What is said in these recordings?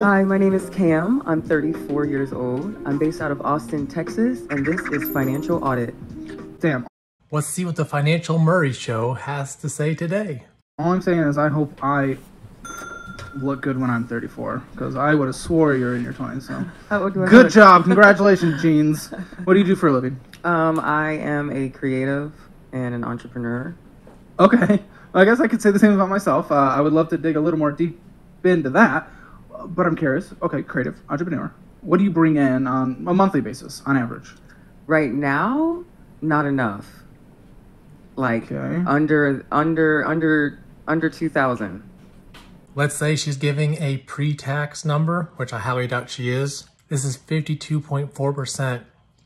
Hi, my name is Cam. I'm 34 years old. I'm based out of Austin, Texas, and this is Financial Audit. Damn. Let's see what the Financial Murray Show has to say today. All I'm saying is I hope I look good when I'm 34, because I would have swore you're in your 20s. So How old do I good look? job, congratulations, Jeans. What do you do for a living? Um, I am a creative and an entrepreneur. Okay, I guess I could say the same about myself. Uh, I would love to dig a little more deep into that, but I'm curious. Okay, creative entrepreneur. What do you bring in on a monthly basis, on average? Right now, not enough. Like Okay. under under under under 2000. Let's say she's giving a pre tax number, which I highly doubt she is. This is 52.4%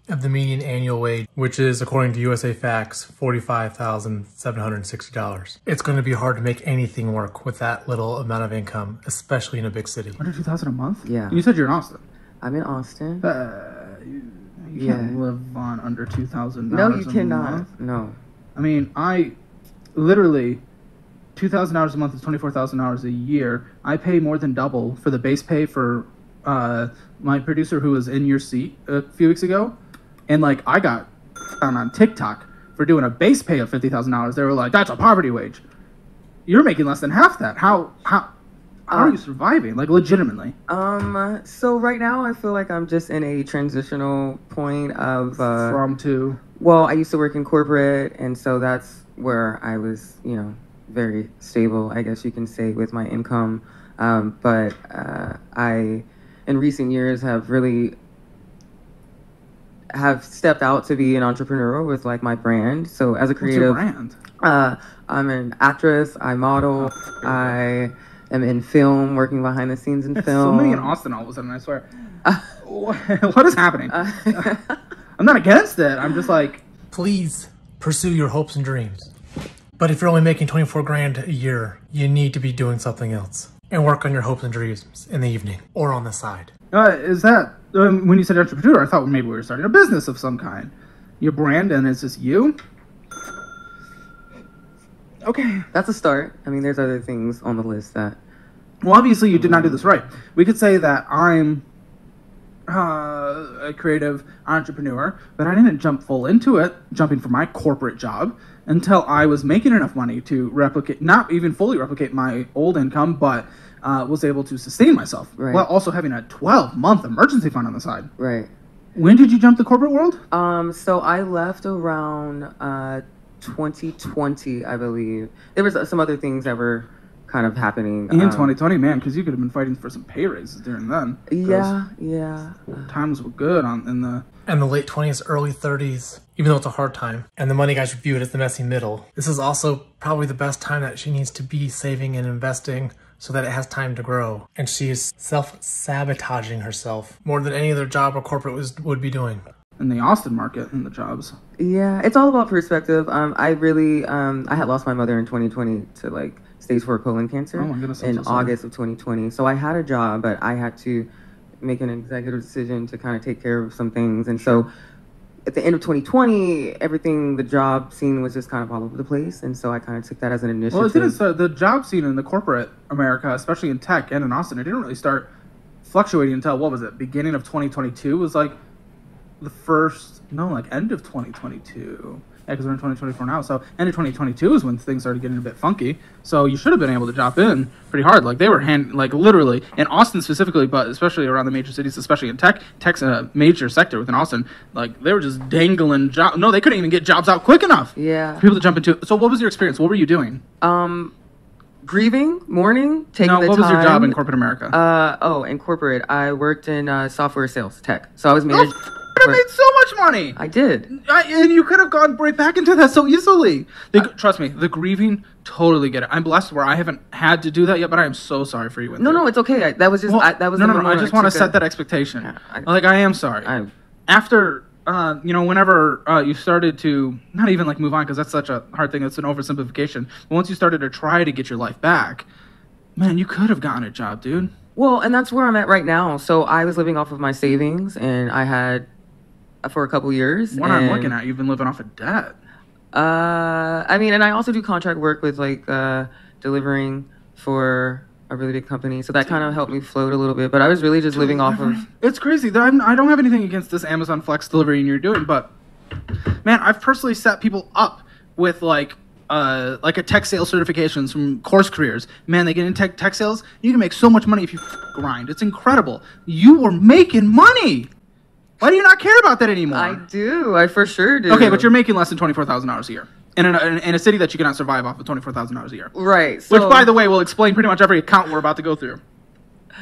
of the median annual wage, which is, according to USA Facts, $45,760. It's going to be hard to make anything work with that little amount of income, especially in a big city. Under 2,000 a month? Yeah. You said you're in Austin. I'm in Austin. Uh, you, you Yeah. can't live on under $2,000 No, you a cannot. month. No. I mean, I literally two thousand dollars a month is twenty four thousand dollars a year. I pay more than double for the base pay for uh, my producer who was in your seat a few weeks ago, and like I got found on TikTok for doing a base pay of fifty thousand dollars. They were like, "That's a poverty wage." You're making less than half that. How how how are Uh, you surviving? Like legitimately. Um, so right now I feel like I'm just in a transitional point of uh From to Well, I used to work in corporate, and so that's where I was, you know, very stable, I guess you can say, with my income. Um, but uh, I, in recent years, have really have stepped out to be an entrepreneur with like my brand. So as a what's your creative, brand? uh, I'm an actress. I model. I am in film, working behind the scenes in film. So film. many in Austin all of a sudden. I swear. what is happening? Uh, I'm not against it. I'm just like, Please pursue your hopes and dreams. But if you're only making 24 grand a year, you need to be doing something else and work on your hopes and dreams in the evening or on the side. uh, is that um, when you said entrepreneur? I thought maybe we were starting a business of some kind. Your brand, and it's just you. Okay. that's a start. I mean, there's other things on the list that. Well, obviously, you did not do this right. We could say that I'm uh, a creative entrepreneur, but I didn't jump full into it, jumping from my corporate job until I was making enough money to replicate, not even fully replicate my old income, but uh, was able to sustain myself Right. while also having a 12 month emergency fund on the side. Right. When did you jump the corporate world? Um, so I left around uh, 2020, I believe. There was uh, some other things that were kind of happening. In um, 2020, man, because you could have been fighting for some pay raises during then. Yeah, yeah. Times were good on in the. And the late 20s, early 30s, even though it's a hard time, and the money guys view it as the messy middle, this is also probably the best time that she needs to be saving and investing so that it has time to grow. And she is self sabotaging herself more than any other job or corporate was, would be doing. In the Austin market, in the jobs. Yeah, it's all about perspective. Um, I really, um, I had lost my mother in 2020 to like stage four colon cancer Oh my goodness, in so. August of 2020. So I had a job, but I had to make an executive decision to kind of take care of some things. And so at the end of 2020, everything, the job scene was just kind of all over the place. And so I kind of took that as an initiative. Well, it didn't start. The job scene in the corporate America, especially in tech and in Austin, it didn't really start fluctuating until what was it? Beginning of 2022 was like the first. No, like end of 2022. Yeah, because we're in 2024 now. So end of 2022 is when things started getting a bit funky. So you should have been able to drop in pretty hard. Like they were hand, like literally in Austin specifically, but especially around the major cities, especially in tech. Tech's a major sector within Austin. Like they were just dangling jobs. No, they couldn't even get jobs out quick enough. Yeah. For people to jump into. So what was your experience? What were you doing? Um, grieving, mourning, taking No, the what was your job in corporate America? Uh, oh, in corporate, I worked in uh, software sales tech. So I was managed. f- I made so much money. I did. I, and you could have gone right back into that so easily. The, trust me, the grieving, totally get it. I'm blessed where I haven't had to do that yet, but I am so sorry for you. No, through. no, it's okay. I, that was just Well, I, that was no, no, no. I just want to set a- that expectation. Yeah, I- like I am sorry. I- After, uh, you know, whenever uh, you started to not even like move on because that's such a hard thing. That's an oversimplification. But once you started to try to get your life back, man, you could have gotten a job, dude. Well, and that's where I'm at right now. So I was living off of my savings, and I had for a couple years. What I'm looking at, you've been living off of debt. Uh, I mean, and I also do contract work with like uh, delivering for a really big company. So that kind of helped me float a little bit. But I was really just living off of. It's crazy. I'm- I don't have anything against this Amazon Flex delivery you're doing, but man, I've personally set people up with like uh, like a tech sales certifications from course careers. Man, they get in tech tech sales. You can make so much money if you grind. It's incredible. You were making money. Why do you not care about that anymore? I do. I for sure do. okay, but you're making less than twenty four thousand dollars a year in, an, in, in a city that you cannot survive off of twenty four thousand dollars a year. right. Which, by the way, will explain pretty much every account we're about to go through,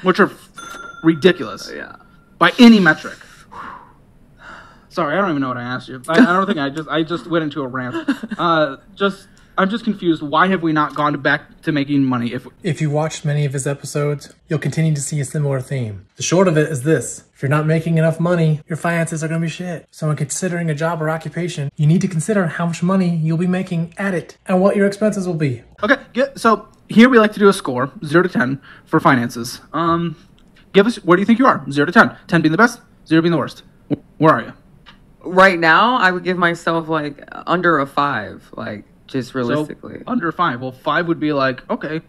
which are ridiculous yeah. by any metric. Sorry, I don't even know what I asked you. I, I don't think I just I just went into a rant. Uh, just I'm just confused. Why have we not gone back to making money? If If you watched many of his episodes, you'll continue to see a similar theme. The short of it is this. If you're not making enough money, your finances are going to be shit. So when considering a job or occupation, you need to consider how much money you'll be making at it and what your expenses will be. okay, get, so here we like to do a score zero to ten for finances. Um, give us where do you think you are? Zero to ten. Ten being the best, zero being the worst. Where are you? Right now, I would give myself like under a five, like just So, realistically. under five. Well, five would be like okay,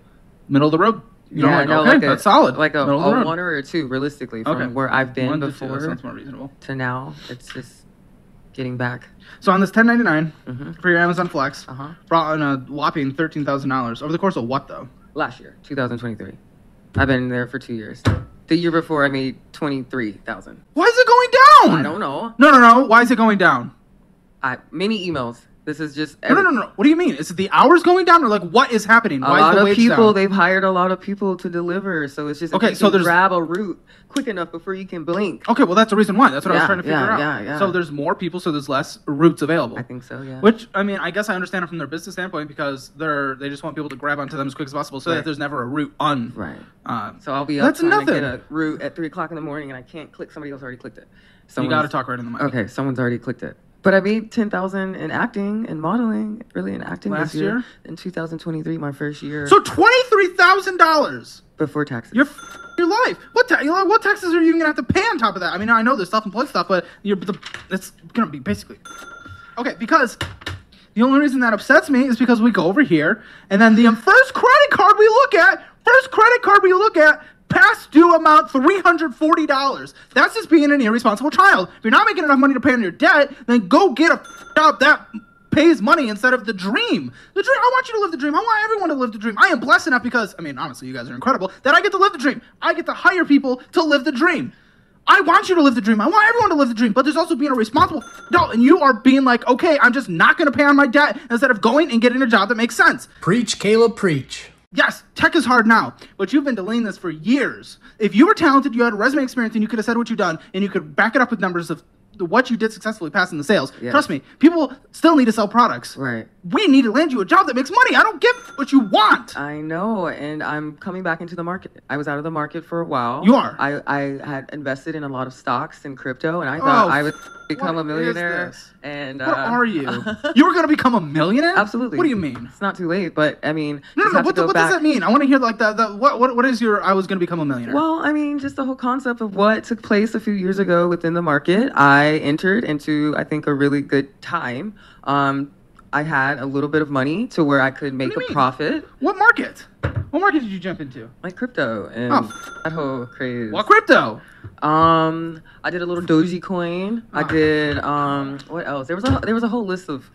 middle of the road. You know, yeah, like, no, okay, like a, that's solid. Like a, middle of the a one or a two, realistically, from Okay. where I've been One to before that sounds more reasonable. to now. It's just getting back. So on this 1099 Mhm. for your Amazon Flex, Uh huh. brought in a whopping thirteen thousand dollars over the course of what though? Last year, 2023. I've been there for two years. The year before, I made 23,000. Why is it going down? I don't know. No, no, no. Why is it going down? I many emails. This is just No, no, no, no. What do you mean? Is it the hours going down, or like what is happening? A Why lot is the of people, down? they've hired a lot of people to deliver. So it's just Okay, you so there's- grab a route quick enough before you can blink. Okay, well that's the reason why. That's what I was trying to figure yeah, out. yeah, yeah. So there's more people, so there's less routes available. I think so, yeah. Which I mean, I guess I understand it from their business standpoint because they're they just want people to grab onto them as quick as possible, so that there's never a route un. right. Uh, So I'll be up That's trying to nothing. get a route at three o'clock in the morning, and I can't click. Somebody else already clicked it. you Someone's- got to talk right in the mic. Okay, someone's already clicked it. But I made ten thousand in acting and modeling, really in acting Last this year, year? in 2023, my first year So twenty three thousand dollars. before taxes. Your f- your life. What ta- what taxes are you gonna have to pay on top of that? I mean, I know there's self-employed stuff, but you're the it's gonna be basically okay because the only reason that upsets me is because we go over here and then the first credit card we look at, first credit card we look at, past due amount three hundred forty dollars. That's just being an irresponsible child. If you're not making enough money to pay on your debt, then go get a job that pays money instead of the dream. The dream. I want you to live the dream. I want everyone to live the dream. I am blessed enough because I mean, honestly, you guys are incredible that I get to live the dream. I get to hire people to live the dream. I want you to live the dream. I want everyone to live the dream. But there's also being a responsible adult, and you are being like, okay, I'm just not going to pay on my debt instead of going and getting a job that makes sense. Preach, Caleb, preach. Yes, tech is hard now, but you've been delaying this for years. If you were talented, you had a resume experience, and you could have said what you've done, and you could back it up with numbers of what you did successfully passing the sales. Yeah. Trust me, people still need to sell products. right. We need to land you a job that makes money. I don't get what you want. I know, and I'm coming back into the market. I was out of the market for a while. You are? I, I had invested in a lot of stocks and crypto, and I thought Oh, I would become a millionaire. And What uh, are you? you were going to become a millionaire? Absolutely. What do you mean? It's not too late, but I mean, No, no, no. What, go what does that mean? I want to hear like that. that what, what, what is your? I was going to become a millionaire. Well, I mean, just the whole concept of what took place a few years ago within the market. I entered into, I think, a really good time. Um, I had a little bit of money to where I could make a mean? profit, what market? What market did you jump into? like crypto and Oh. that whole craze. What crypto? Um, I did a little Dogecoin. I Ah. did um, what else? There was a there was a whole list of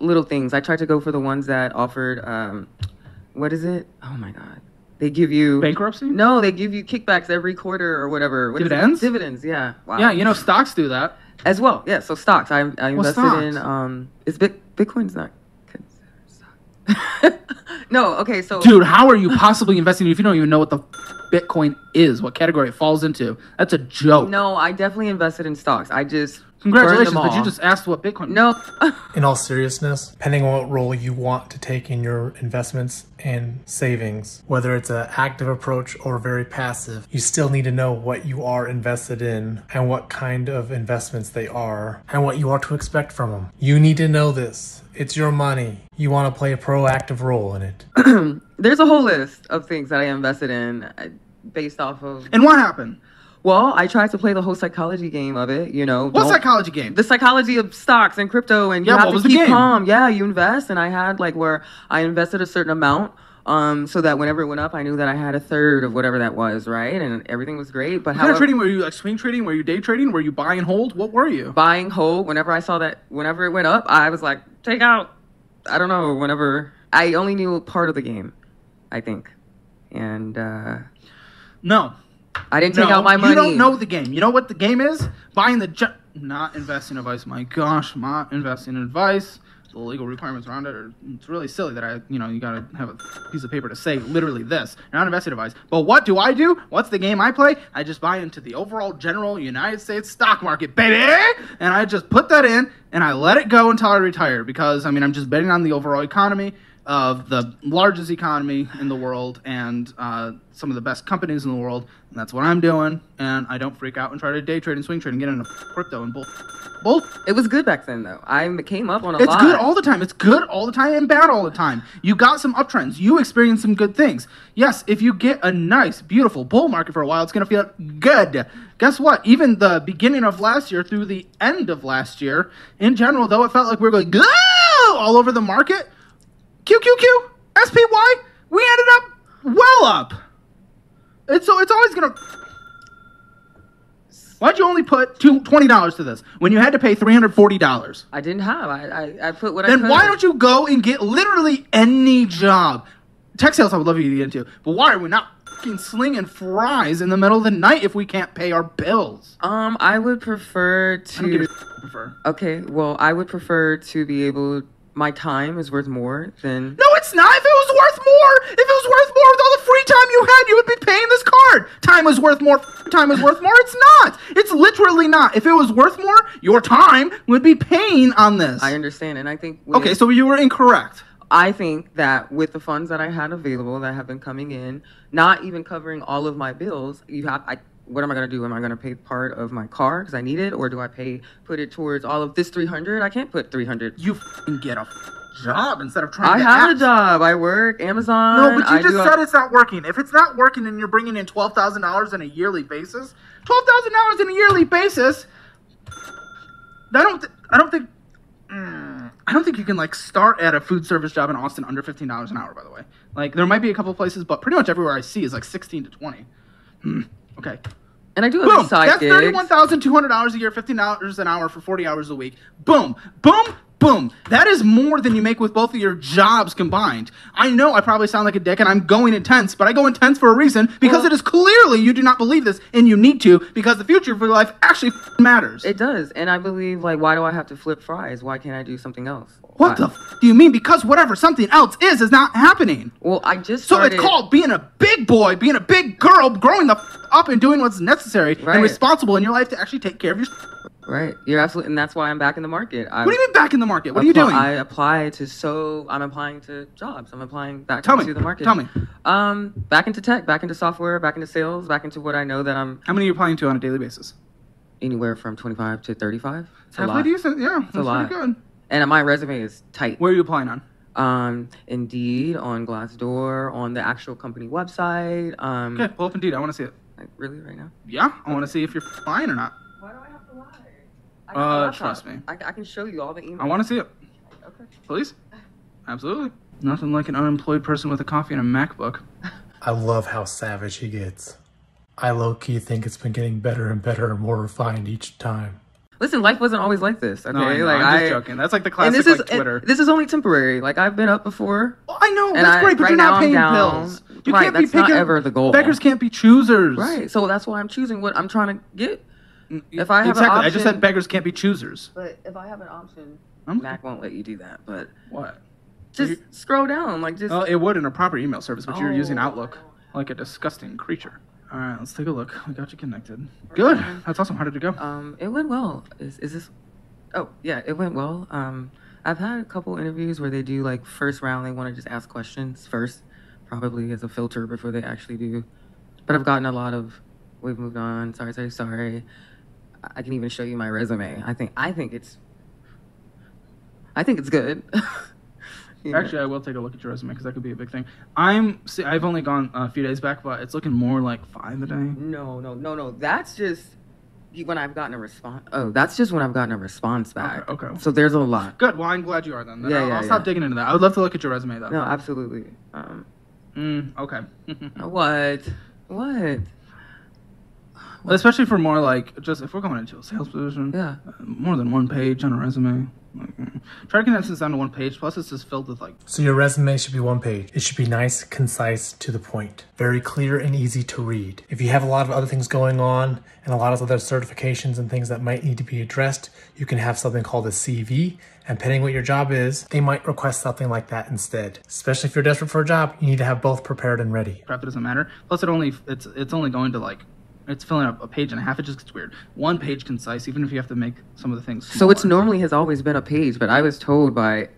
little things. I tried to go for the ones that offered um, what is it? Oh my god, they give you Bankruptcy? No, they give you kickbacks every quarter or whatever. What? Dividends? Dividends, yeah. Wow. Yeah, you know stocks do that. As well, yeah. So stocks. I I invested in stocks? um. Is Bit Bitcoin's not considered stock? no. Okay. So Dude, how are you possibly investing if you don't even know what the Bitcoin is, what category it falls into? That's a joke. no, I definitely invested in stocks. I just Congratulations, but you just asked what Bitcoin no. In all seriousness, depending on what role you want to take in your investments and savings, whether it's an active approach or very passive, you still need to know what you are invested in and what kind of investments they are and what you are to expect from them. You need to know this. It's your money. You want to play a proactive role in it. There's a whole list of things that I invested in uh, based off of. And what happened? Well, I tried to play the whole psychology game of it. You know, What psychology game? the psychology of stocks and crypto, and you Yeah, have to was keep calm. Yeah, you invest, and I had like where I invested a certain amount Um, so that whenever it went up, I knew that I had a third of whatever that was, right? And everything was great. But What kind however, of trading were you like swing trading? Were you day trading? Were you buy and hold? What were you? buying hold, whenever I saw that, whenever it went up, I was like, take out. I don't know. Whenever I only knew part of the game, I think, and uh, No. I didn't take no, out my money. You don't know the game. You know what the game is? Buying the ju- not investing advice. My gosh, not investing advice. The legal requirements around it are it's really silly that I you know you gotta have a piece of paper to say literally this. Not investing advice. But what do I do? What's the game I play? I just buy into the overall general United States stock market, baby, and I just put that in and I let it go until I retire because I mean I'm just betting on the overall economy of the largest economy in the world and uh, some of the best companies in the world. And that's what I'm doing. And I don't freak out and try to day trade and swing trade and get into crypto and bull. bull. It was good back then, though. I came up on a It's lot. It's good all the time. It's good all the time and bad all the time. You got some uptrends. You experience some good things. Yes, if you get a nice, beautiful bull market for a while, it's going to feel good. Guess what? Even the beginning of last year through the end of last year, in general, though it felt like we were going go all over the market, QQQ, SPY, we ended up well up. It's so it's always gonna. Why'd you only put two, $20 to this when you had to pay $340? I didn't have. I I, I put what I Then why don't you go and get literally any job? Tech sales, I would love you to get into, but why are we not fucking slinging fries in the middle of the night if we can't pay our bills? Um, I would prefer I don't give a to. shit prefer. Okay, well, I would prefer to be able. My time is worth more than. No, it's not. If it was worth more, if it was worth more with all the free time you had, you would be paying this card. Time is worth more. Time is worth more. It's not. It's literally not. If it was worth more, your time would be paying on this. I understand, and I think. with- Okay, so you were incorrect. I think that with the funds that I had available that have been coming in, not even covering all of my bills, you have. I. What am I gonna do? Am I gonna pay part of my car because I need it, or do I pay put it towards all of this three hundred? I can't put three hundred. You f***ing get a f- job instead of trying to. I have a job. I work Amazon. No, but you I just a- said it's not working. If it's not working and you're bringing in twelve thousand dollars on a yearly basis, twelve thousand dollars on a yearly basis, I don't. Th- I don't think. Mm, I don't think you can like start at a food service job in Austin under fifteen dollars an hour. By the way, like there might be a couple places, but pretty much everywhere I see is like sixteen to twenty. Hmm. Okay. and I do have Boom. side That's gigs. thirty-one thousand two hundred dollars a year, fifteen dollars an hour for forty hours a week. Boom, boom, boom. That is more than you make with both of your jobs combined. I know I probably sound like a dick, and I'm going intense, but I go intense for a reason because Well- it is clearly you do not believe this, and you need to because the future of your life actually matters. It does, and I believe like, why do I have to flip fries? Why can't I do something else? What Why- the f- do you mean? Because whatever something else is is not happening. Well, I just So it's called being a big boy, being a big girl, growing the f- up and doing what's necessary Right. and responsible in your life to actually take care of your. Right, you're absolutely, and that's why I'm back in the market. I, What do you mean back in the market? What are you doing? I apply to so I'm applying to jobs. I'm applying back Tell into me. the market. Tell me. Um, back into tech, back into software, back into sales, back into what I know that I'm How many are you applying to on a daily basis? anywhere from 25 to 35. It's a Halfway lot. decent, yeah. That's a lot. pretty good. And my resume is tight. Where are you applying on? Um, Indeed, on Glassdoor, on the actual company website. Um, Okay, pull up Indeed. I want to see it. like, really right now? Yeah, I want to see if you're lying or not. Why do I have to lie? I Uh, trust me. I, I can show you all the emails. I want to see it. Okay. Please? Absolutely. Nothing like an unemployed person with a coffee and a MacBook. I love how savage he gets. I low key think it's been getting better and better and more refined each time. Listen, life wasn't always like this. Okay, No, I know, like I'm just I, joking. That's like the and classic this is like Twitter. this is only temporary. Like I've been up before. Well, I know that's I- great, but right you're not paying down. bills. You Right, can't that's be not picking, ever the goal. Beggars can't be choosers. Right. So that's why I'm choosing what I'm trying to get. If I have an exactly, I just said beggars can't be choosers. But if I have an option, Um, Mac won't let you do that. But What? just you- scroll down. Like just. Well, it would in a proper email service, but you're using Oh. Outlook like a disgusting creature. All right, let's take a look. We got you connected. Good. That's awesome. How did it go? Um, it went well. Is is this? Oh yeah, it went well. Um, I've had a couple interviews where they do like first round. They want to just ask questions first, probably as a filter before they actually do. But I've gotten a lot of. We've moved on. Sorry, sorry, sorry. I- I can even show you my resume. I think I think it's. I think it's good. Actually, I will take a look at your resume because that could be a big thing. I'm. See, I've only gone a few days back, but it's looking more like five a day. No, no, no, no. That's just when I've gotten a response. Oh, that's just when I've gotten a response back. Okay, okay. So there's a lot. Good. Well, I'm glad you are then. Then Yeah, I'll, yeah, I'll stop yeah. digging into that. I would love to look at your resume though. No, absolutely. Um, Mm, okay. What? What? Well, Especially for more like just if we're going into a sales position, Yeah. uh, more than one page on a resume. Try to condense this down to one page. Plus, it's just filled with like So your resume should be one page. It should be nice, concise, to the point. Very clear and easy to read. If you have a lot of other things going on and a lot of other certifications and things that might need to be addressed, you can have something called a CV. And depending what your job is, they might request something like that instead. Especially if you're desperate for a job, you need to have both prepared and ready. crap. It doesn't matter. Plus, it only it's it's only going to like it's filling up a page and a half. It just gets weird. One page concise, even if you have to make some of the things. So it's normally has always been a page, but I was told by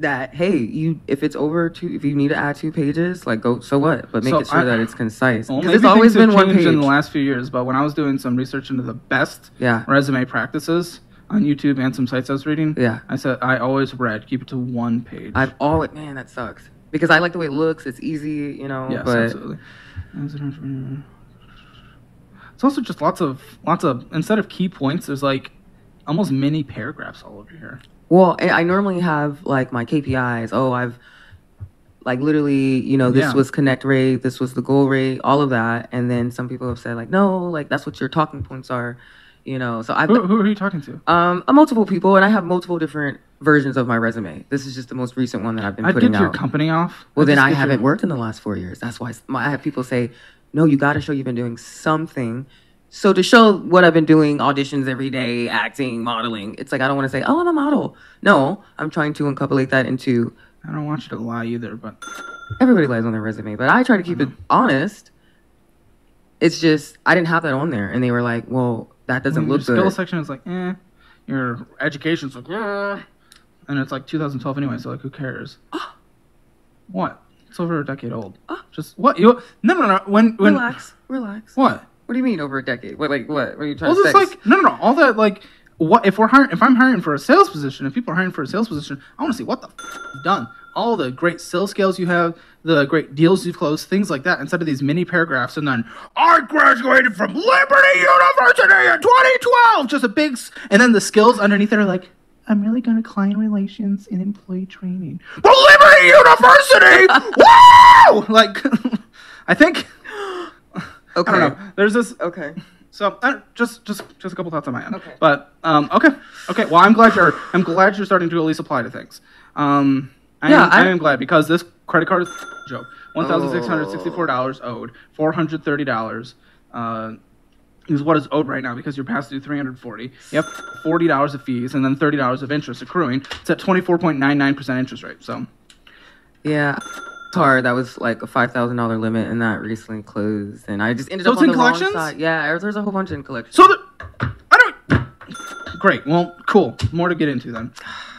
that hey, you if it's over two, if you need to add two pages, like go so what, but make So it sure I- that it's concise. Well, it's always been one page. in the last few years, but when I was doing some research into the best Yeah. resume practices on YouTube and some sites I was reading, Yeah. I said I always read keep it to one page. I've always man that sucks because I like the way it looks. It's easy, you know. yes, but absolutely. As an entrepreneur. It's also just lots of lots of instead of key points, there's like almost mini paragraphs all over here. Well, I I normally have like my KPIs. Oh, I've like literally, you know, this Yeah. was connect rate, this was the goal rate, all of that. And then some people have said like, no, like that's what your talking points are, you know. So I've Who, who are you talking to? um uh, multiple people, and I have multiple different versions of my resume. This is just the most recent one that I've been I'd putting get your out. company off. Well, I'd then I haven't worked in the last four years. That's why my, I have people say, no, you got to show you've been doing something. So to show what I've been doing, auditions every day, acting, modeling, it's like I don't want to say, oh, I'm a model. No, I'm trying to encapsulate that into I don't want you to lie either, but everybody lies on their resume, but I try to keep it honest. It's just I didn't have that on there, and they were like, well, that doesn't your look skill good. section is like, eh. Your education's like, eh. And it's like 2012 anyway, so like, who cares? what? It's over a decade old. Ah. Just what? You no no no. When when relax, relax. what? What do you mean over a decade? What like what? What are you trying Well, to just say? like no no no. All that like what if we're hiring if I'm hiring for a sales position, if people are hiring for a sales position, I want to see what the f- you've done. All the great sales skills you have, the great deals you've closed, things like that. Instead of these mini paragraphs, and then I graduated from Liberty University in 2012. Just a big, s- and then the skills underneath it are like, I'm really going to client relations and employee training. But Liberty University, wow! Like, I think okay, I don't know. There's this okay. so uh, just just just a couple thoughts on my end. Okay. But um, okay, okay. Well, I'm glad you're I'm glad you're starting to at least apply to things. Um, I Yeah, am, I, I- am glad because this credit card is a joke. One thousand six hundred sixty-four dollars owed. Four hundred thirty dollars. Uh, is what is owed right now because you're past due 340. You have forty dollars of fees and then thirty dollars of interest accruing. It's at 24.99 percent interest rate. So Yeah, car that was like a five thousand dollar limit, and that recently closed, and I just ended So up it's on in the wrong side. Yeah, there's a whole bunch in collections. So the, I don't. Great. Well, cool. More to get into then.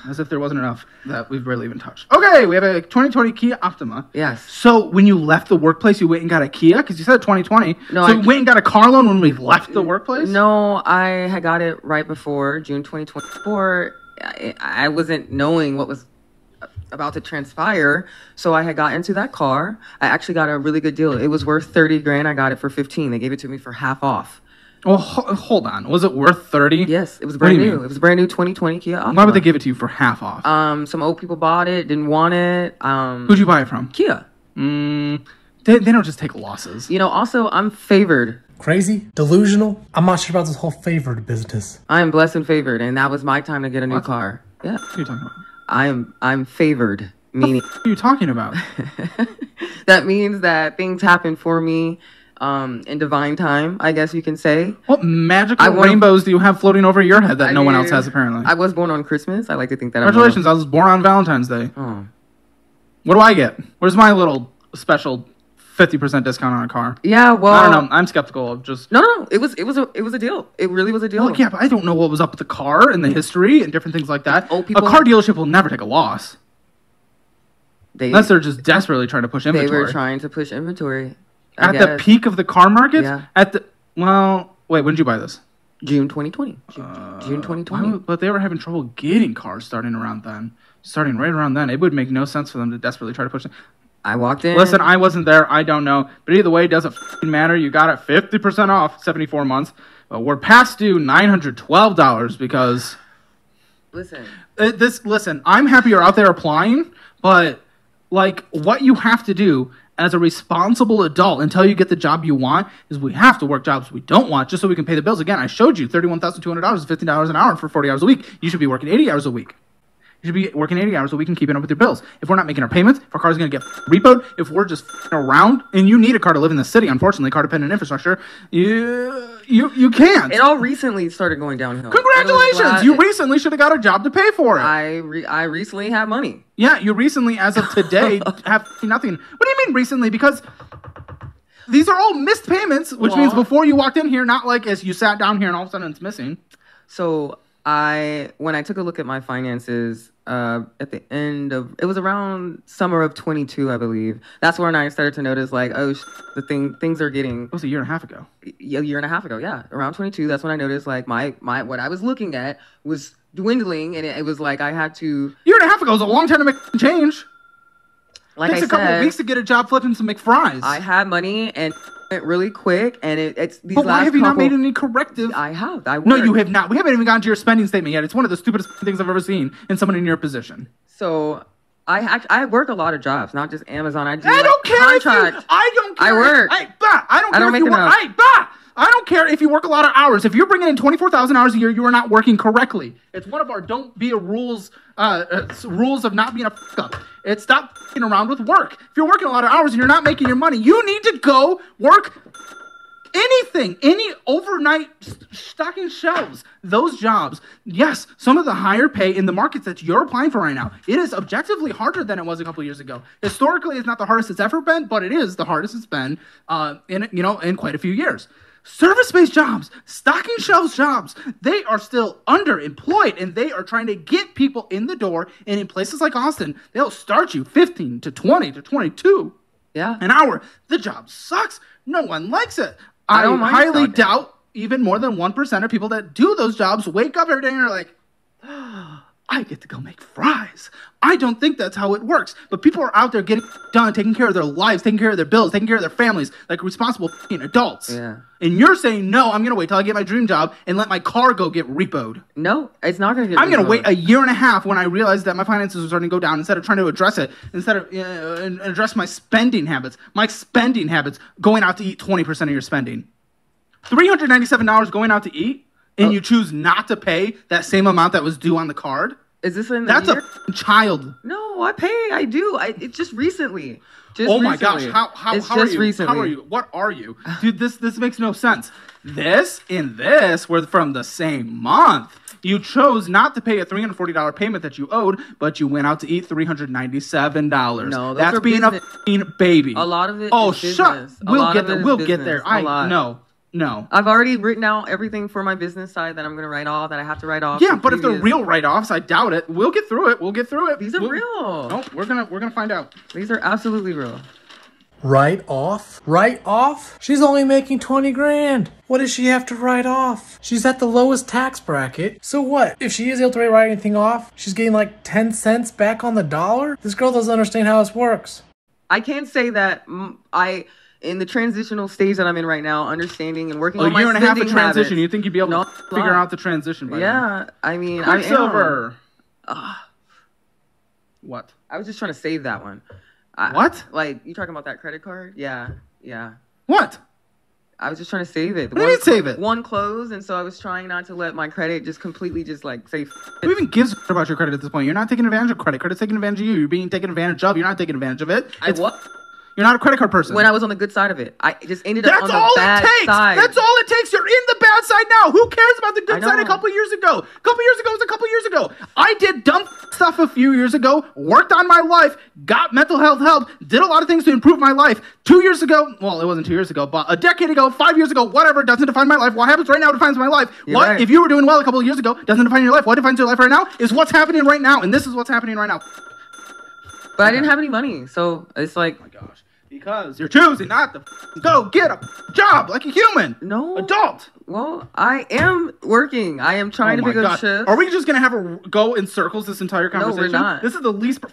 As if there wasn't enough that we've barely even touched. Okay, we have a 2020 Kia Optima. yes, So when you left the workplace, you went and got a Kia because you said 2020. No, so I- you went and got a car loan when we left the workplace. no, I had got it right before June 2024. I, I wasn't knowing what was about to transpire, so I had got into that car. I actually got a really good deal. It was worth thirty grand. I got it for fifteen. They gave it to me for half off. Well, ho- hold on. Was it worth 30? Yes, it was brand new. mean? It was brand new 2020 Kia. Optima. Why would they give it to you for half off? Um, some old people bought it, didn't want it. Um, Who'd you buy it from? Kia. Mm, they, they don't just take losses. You know, also I'm favored. Crazy? Delusional? I'm not sure about this whole favored business. I am blessed and favored, and that was my time to get a new What? car. Yeah, What are you talking about? I am. I'm favored, meaning What are you talking about? that means that things happen for me um, in divine time. I guess you can say. What magical wanna- rainbows do you have floating over your head that I no one else has apparently? I was born on Christmas. I like to think that. I'm Congratulations! I was born on Valentine's Day. Oh. What do I get? Where's my little special fifty percent discount on a car? Yeah. Well. I don't know. I'm skeptical of just. No, no, no. It was. It was a. It was a deal. It really was a deal. Well, yeah, but I don't know what was up with the car and the history and different things like that. Old people- a car dealership will never take a loss They. unless they're just desperately trying to push inventory. they were trying to push inventory. I At the peak of the car market. Yeah. At the well, wait. When did you buy this? June 2020. June, Uh, June 2020. would- but they were having trouble getting cars starting around then. Starting right around then, it would make no sense for them to desperately try to push it. I walked in. Listen, I wasn't there. I don't know. But either way, it doesn't matter. You got it 50% off, 74 months. But we're past due $912 because Listen. uh, this, listen, I'm happy you're out there applying, but like what you have to do as a responsible adult until you get the job you want is we have to work jobs we don't want just so we can pay the bills. Again, I showed you $31,200 is $15 an hour for 40 hours a week. You should be working 80 hours a week. You should be working 80 hours a week and keeping up with your bills. If we're not making our payments, if our car's going to get repoed, if we're just around, and you need a car to live in the city, unfortunately, car dependent infrastructure, you you you can't. It all recently started going downhill. It Congratulations! You recently should have got a job to pay for it. I re- I recently have money. Yeah, you recently, as of today, have nothing. What do you mean recently? Because these are all missed payments, which means before you walked in here, not like as you sat down here and all of a sudden it's missing. So I, when I took a look at my finances, uh, at the end of it was around summer of 22, I believe. That's when I started to notice, like, oh, sh- the thing things are getting It was a year and a half ago. a year and a half ago. Yeah, around 22. That's when I noticed, like, my my what I was looking at was dwindling, and it, it was like I had to, year and a half ago was a long time to make change. like Takes I a couple said, of weeks to get a job flipping some McFries. I had money and it really quick, and it, it's these but why have you not made any corrective? I have. I no, you have not. We haven't even gotten to your spending statement yet. It's one of the stupidest things I've ever seen in someone in your position. So I act, I work a lot of jobs, not just Amazon. I do. I like, don't care if you. I don't care. I if- work. I, bah, I don't I don't if you make work. enough. I, bah, I don't care if you work a lot of hours. If you're bringing in twenty four thousand hours a year, you are not working correctly. It's one of our don't be a rules uh, uh, rules of not being a fuck up. It's stop f***ing around with work. If you're working a lot of hours and you're not making your money, you need to go work anything, any overnight stocking shelves, those jobs, yes, some of the higher pay in the markets that you're applying for right now, it is objectively harder than it was a couple years ago. Historically, it's not the hardest it's ever been, but it is the hardest it's been uh, in you know in quite a few years. Service-based jobs, stocking shelves jobs, they are still underemployed and they are trying to get people in the door. And in places like Austin, they'll start you 15 to 20 to 22 Yeah. an hour. The job sucks. No one likes it. I I, don't highly stocking. doubt even more than 1% of people that do those jobs wake up every day and are like, I get to go make fries. I don't think that's how it works. But people are out there getting done, taking care of their lives, taking care of their bills, taking care of their families, like responsible adults. Yeah. And you're saying, no, I'm going to wait till I get my dream job and let my car go get repoed. No, it's not gonna get. I'm gonna wait a year and a half when I realize that my finances are starting to go down. Instead of trying to address it, instead of uh, address my spending habits, my spending habits, going out to eat twenty percent of your spending, three hundred ninety-seven dollars going out to eat, and Oh. you choose not to pay that same amount that was due on the card. Is this in the That's a year? f***ing child. No, I pay. I do. I it's just recently. Just Oh my recently. gosh! How how, it's how are you? recently. How are you? What are you, dude? This this makes no sense. This and this were from the same month. You chose not to pay a three hundred forty dollar payment that you owed, but you went out to eat three hundred ninety seven dollars. No, that's being a business- f***ing baby. A lot of it Oh, shut! A We'll get it We'll get business. there. A I lot. No no. I've already written out everything for my business side that I'm gonna write off that I have to write off. Yeah, from but if they're real write offs, I doubt it. We'll get through it. We'll get through it. these are We'll- real. Nope, we're gonna we're gonna find out. These are absolutely real. Write off? Write off? She's only making 20 grand. What does she have to write off? She's at the lowest tax bracket. So what? If she is able to write anything off, she's getting like 10 cents back on the dollar? This girl doesn't understand how this works. I can't say that I, in the transitional stage that I'm in right now, understanding and working A on my year and a half of transition. habits- You think you'd be able No, to figure out the transition? By then. Yeah, I mean, I. Quicksilver. What? I was just trying to save that one. I, What? Like you talking about that credit card? Yeah, yeah. What? I was just trying to save it. What do you save it? One close, and so I was trying not to let my credit just completely just like say. Who even gives a about your credit at this point? You're not taking advantage of credit. Credit's taking advantage of you. You're being taken advantage of. You're not taking advantage of it. I It's- what? You're not a credit card person. When I was on the good side of it, I just ended up That's on the all bad it takes. side. That's all it takes. You're in the bad side now. Who cares about the I good side a know. couple years ago? A couple years ago was a couple years ago. I did dumb stuff a few years ago, worked on my life, got mental health help, did a lot of things to improve my life. Two years ago, well, it wasn't two years ago, but a decade ago, five years ago, whatever, doesn't define my life. What happens right now defines my life. You're what right. if you were doing well a couple of years ago doesn't define your life? What defines your life right now is what's happening right now, and this is what's happening right now. But I didn't have any money, so it's like Oh my gosh. Because you're choosing not to go get a job like a human. no Adult. Well, I am working. I am trying Oh to pick up shifts. Are we just gonna have a go in circles this entire conversation? No, we're not. This is the least.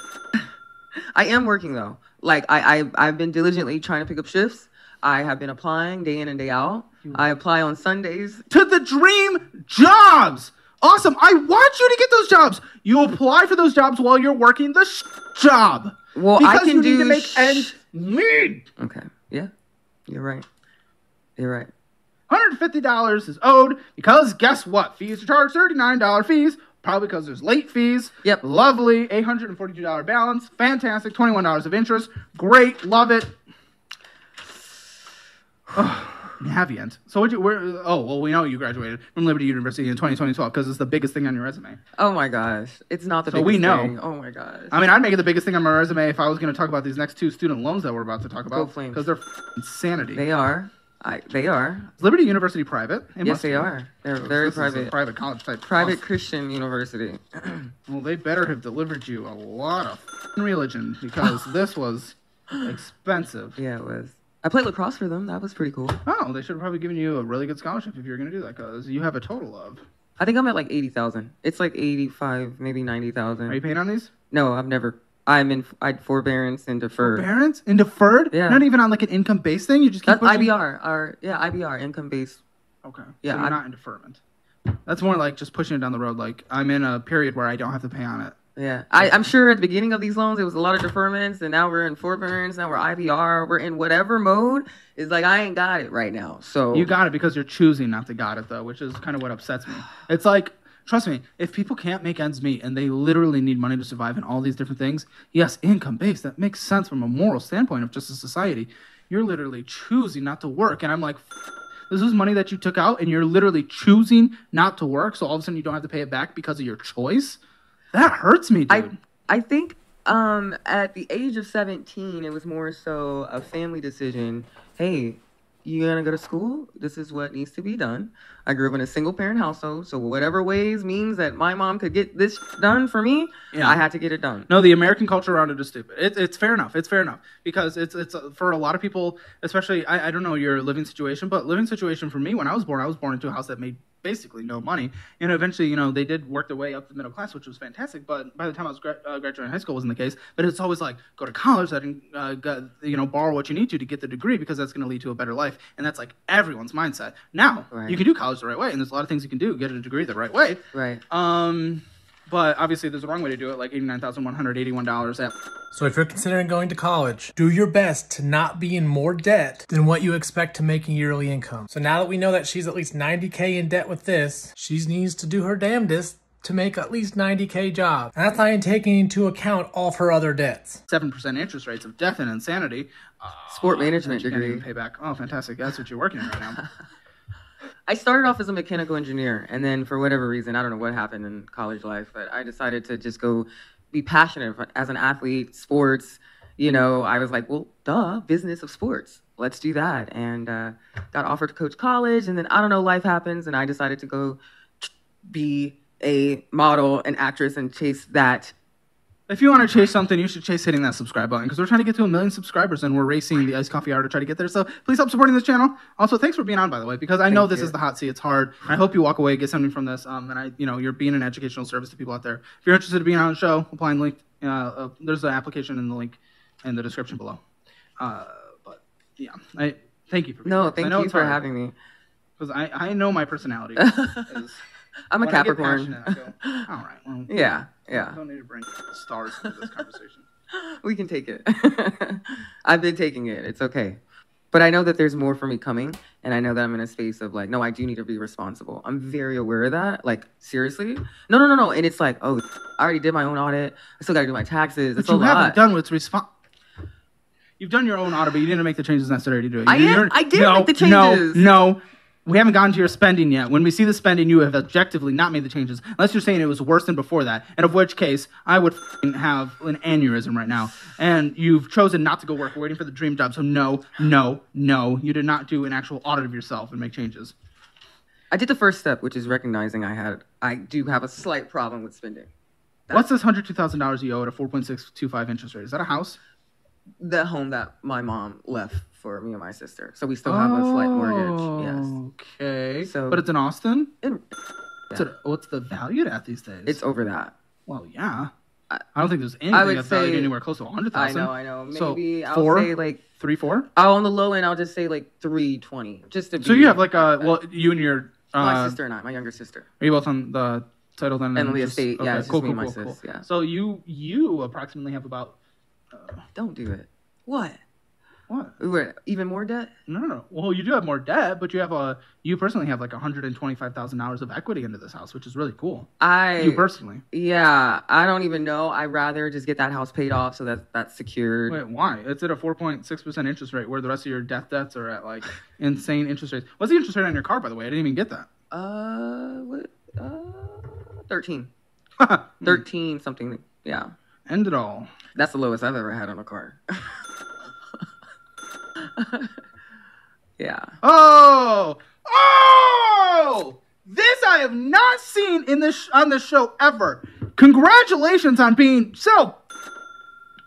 I am working though. Like I, I I've been diligently trying to pick up shifts. I have been applying day in and day out. Hmm. I apply on Sundays. to the dream jobs. Awesome. I want you to get those jobs. You apply for those jobs while you're working the sh- job. Well, because I can you do need to make sh- ends need. Okay. Yeah. You're right. You're right. $150 is owed because guess what? Fees are charged $39 fees, probably because there's late fees. Yep. Lovely. $842 balance. Fantastic. $21 of interest. Great. Love it. Oh, Navient. So what you where oh well we know you graduated from Liberty University in 2012 because it's the biggest thing on your resume. Oh my gosh. It's not the So biggest we know. thing. Oh my gosh. I mean I'd make it the biggest thing on my resume if I was going to talk about these next two student loans that we're about to talk Go about Flames. because they're insanity. They are. I they are. Liberty University private. Yes, they are. They're oh, This very is a private. private college type. Private cost. Christian university. Well, they better have delivered you a lot of religion because this was expensive. yeah, it was. I played lacrosse for them. That was pretty cool. Oh, they should have probably given you a really good scholarship if you were going to do that because you have a total of. I think I'm at like eighty thousand. It's like eighty-five, maybe ninety Are you paying on these? No, I've never. I'm in. I forbearance and deferred. Forbearance and deferred? Yeah. Not even on like an income based thing? You just keep That's pushing? IBR. Or yeah, IBR, income based. Okay. Yeah, So you're I- not in deferment. That's more like just pushing it down the road. Like I'm in a period where I don't have to pay on it. Yeah, I, I'm sure at the beginning of these loans it was a lot of deferments, and now we're in forbearance. Now we're IBR. We're in whatever mode. It's like I ain't got it right now. So You got it because you're choosing not to got it though, which is kind of what upsets me. It's like, trust me, if people can't make ends meet and they literally need money to survive and all these different things, yes, income based, that makes sense from a moral standpoint of just a society. You're literally choosing not to work, and I'm like, this is money that you took out, and you're literally choosing not to work, so all of a sudden you don't have to pay it back because of your choice. That hurts me, dude. I I think um at the age of 17 it was more so a family decision. Hey, you're gonna go to school? This is what needs to be done. I grew up in a single parent household, so whatever ways means that my mom could get this done for me, Yeah. I had to get it done. No, the American culture around it is stupid. It, it's fair enough. It's fair enough because it's it's uh, for a lot of people, especially I, I don't know your living situation, but living situation for me when I was born, I was born into a house that made basically no money, and eventually, you know, they did work their way up the middle class, which was fantastic. But by the time I was gra- uh, graduating high school, wasn't the case. But it's always like go to college, then uh, go, you know, borrow what you need to to get the degree because that's going to lead to a better life, and that's like everyone's mindset. Now Right. you can do college the right way, and there's a lot of things you can do get a degree the right way. Right. Um, but obviously, there's a wrong way to do it, like eighty-nine thousand one hundred eighty-one dollars at. So if you're considering going to college, do your best to not be in more debt than what you expect to make in yearly income. So now that we know that she's at least 90k in debt with this, she needs to do her damnedest to make at least 90k job. And that's not even taking into account all of her other debts. Seven percent interest rates of death and insanity. Sport management You can't even degree. pay back. Oh, fantastic! That's what you're working on right now. I started off as a mechanical engineer, and then for whatever reason, I don't know what happened in college life, but I decided to just go be passionate as an athlete, sports. You know, I was like, well, duh, business of sports. Let's do that. And uh, got offered to coach college, and then I don't know, life happens, and I decided to go be a model and actress and chase that. If you want to chase something, you should chase hitting that subscribe button because we're trying to get to a million subscribers and we're racing the Iced Coffee Hour to try to get there. So please help supporting this channel. Also, thanks for being on, by the way, because I know this you. is the hot seat. It's hard. I hope you walk away get something from this. Um, and I, you know, you're being an educational service to people out there. If you're interested in being on the show, apply in link. Uh, uh, there's an application in the link in the description below. Uh, but yeah, I thank you for being No, here. Thank know you for having me. because I, I know my personality. is, I'm a when I Capricorn. I go, all right, well, Yeah, I yeah. don't need to bring stars into this conversation. we can take it. I've been taking it. It's okay. But I know that there's more for me coming, and I know that I'm in a space of like, no, I do need to be responsible. I'm very aware of that. Like, seriously? No, no, no, no. And it's like, oh, I already did my own audit. I still got to do my taxes. But It's a you haven't lot. done what's respon You've done your own audit, but you didn't make the changes necessary to do it. I You- am- I did no, make the No, no, we haven't gotten to your spending yet. When we see the spending, you have objectively not made the changes, unless you're saying it was worse than before that. And of which case, I would f***ing have an aneurysm right now. And you've chosen not to go work, waiting for the dream job. So no, no, no, you did not do an actual audit of yourself and make changes. I did the first step, which is recognizing I had, I do have a slight problem with spending. What's this hundred two thousand dollars you owe at a four point six two five interest rate? Is that a house? The home that my mom left for me and my sister. So we still have a slight mortgage. Yes. Okay. So- but it's in Austin. It- What's, it, what's the value at these days? it's over that. well, yeah. I- I don't think there's anything I would that's valued say- anywhere close to a hundred I know, I know. So, Maybe I'll four? say like Three, four. Oh, on the low end, I'll just say like three twenty, just to be. So you have like a well, you and your my uh, sister and I, my younger sister. are you both on the title then? And the estate, yeah, it's cool, cool, and my cool, sis, cool. yeah. So you you approximately have about uh, Don't do it. What? What? What, even more debt? No, no, no. Well, you do have more debt, but you have a you personally have like one hundred and twenty five thousand dollars of equity into this house, which is really cool. I You personally. yeah, I don't even know. I'd rather just get that house paid off so that that's secured. Wait, why? It's at a four point six percent interest rate, where the rest of your death debts are at like insane interest rates. What's the interest rate on your car, by the way? I didn't even get that. Uh, what? Uh, thirteen. Hmm. 13 something. Yeah, End it all. that's the lowest I've ever had on a car. yeah. Oh, oh! This I have not seen in this on the show ever. Congratulations on being so.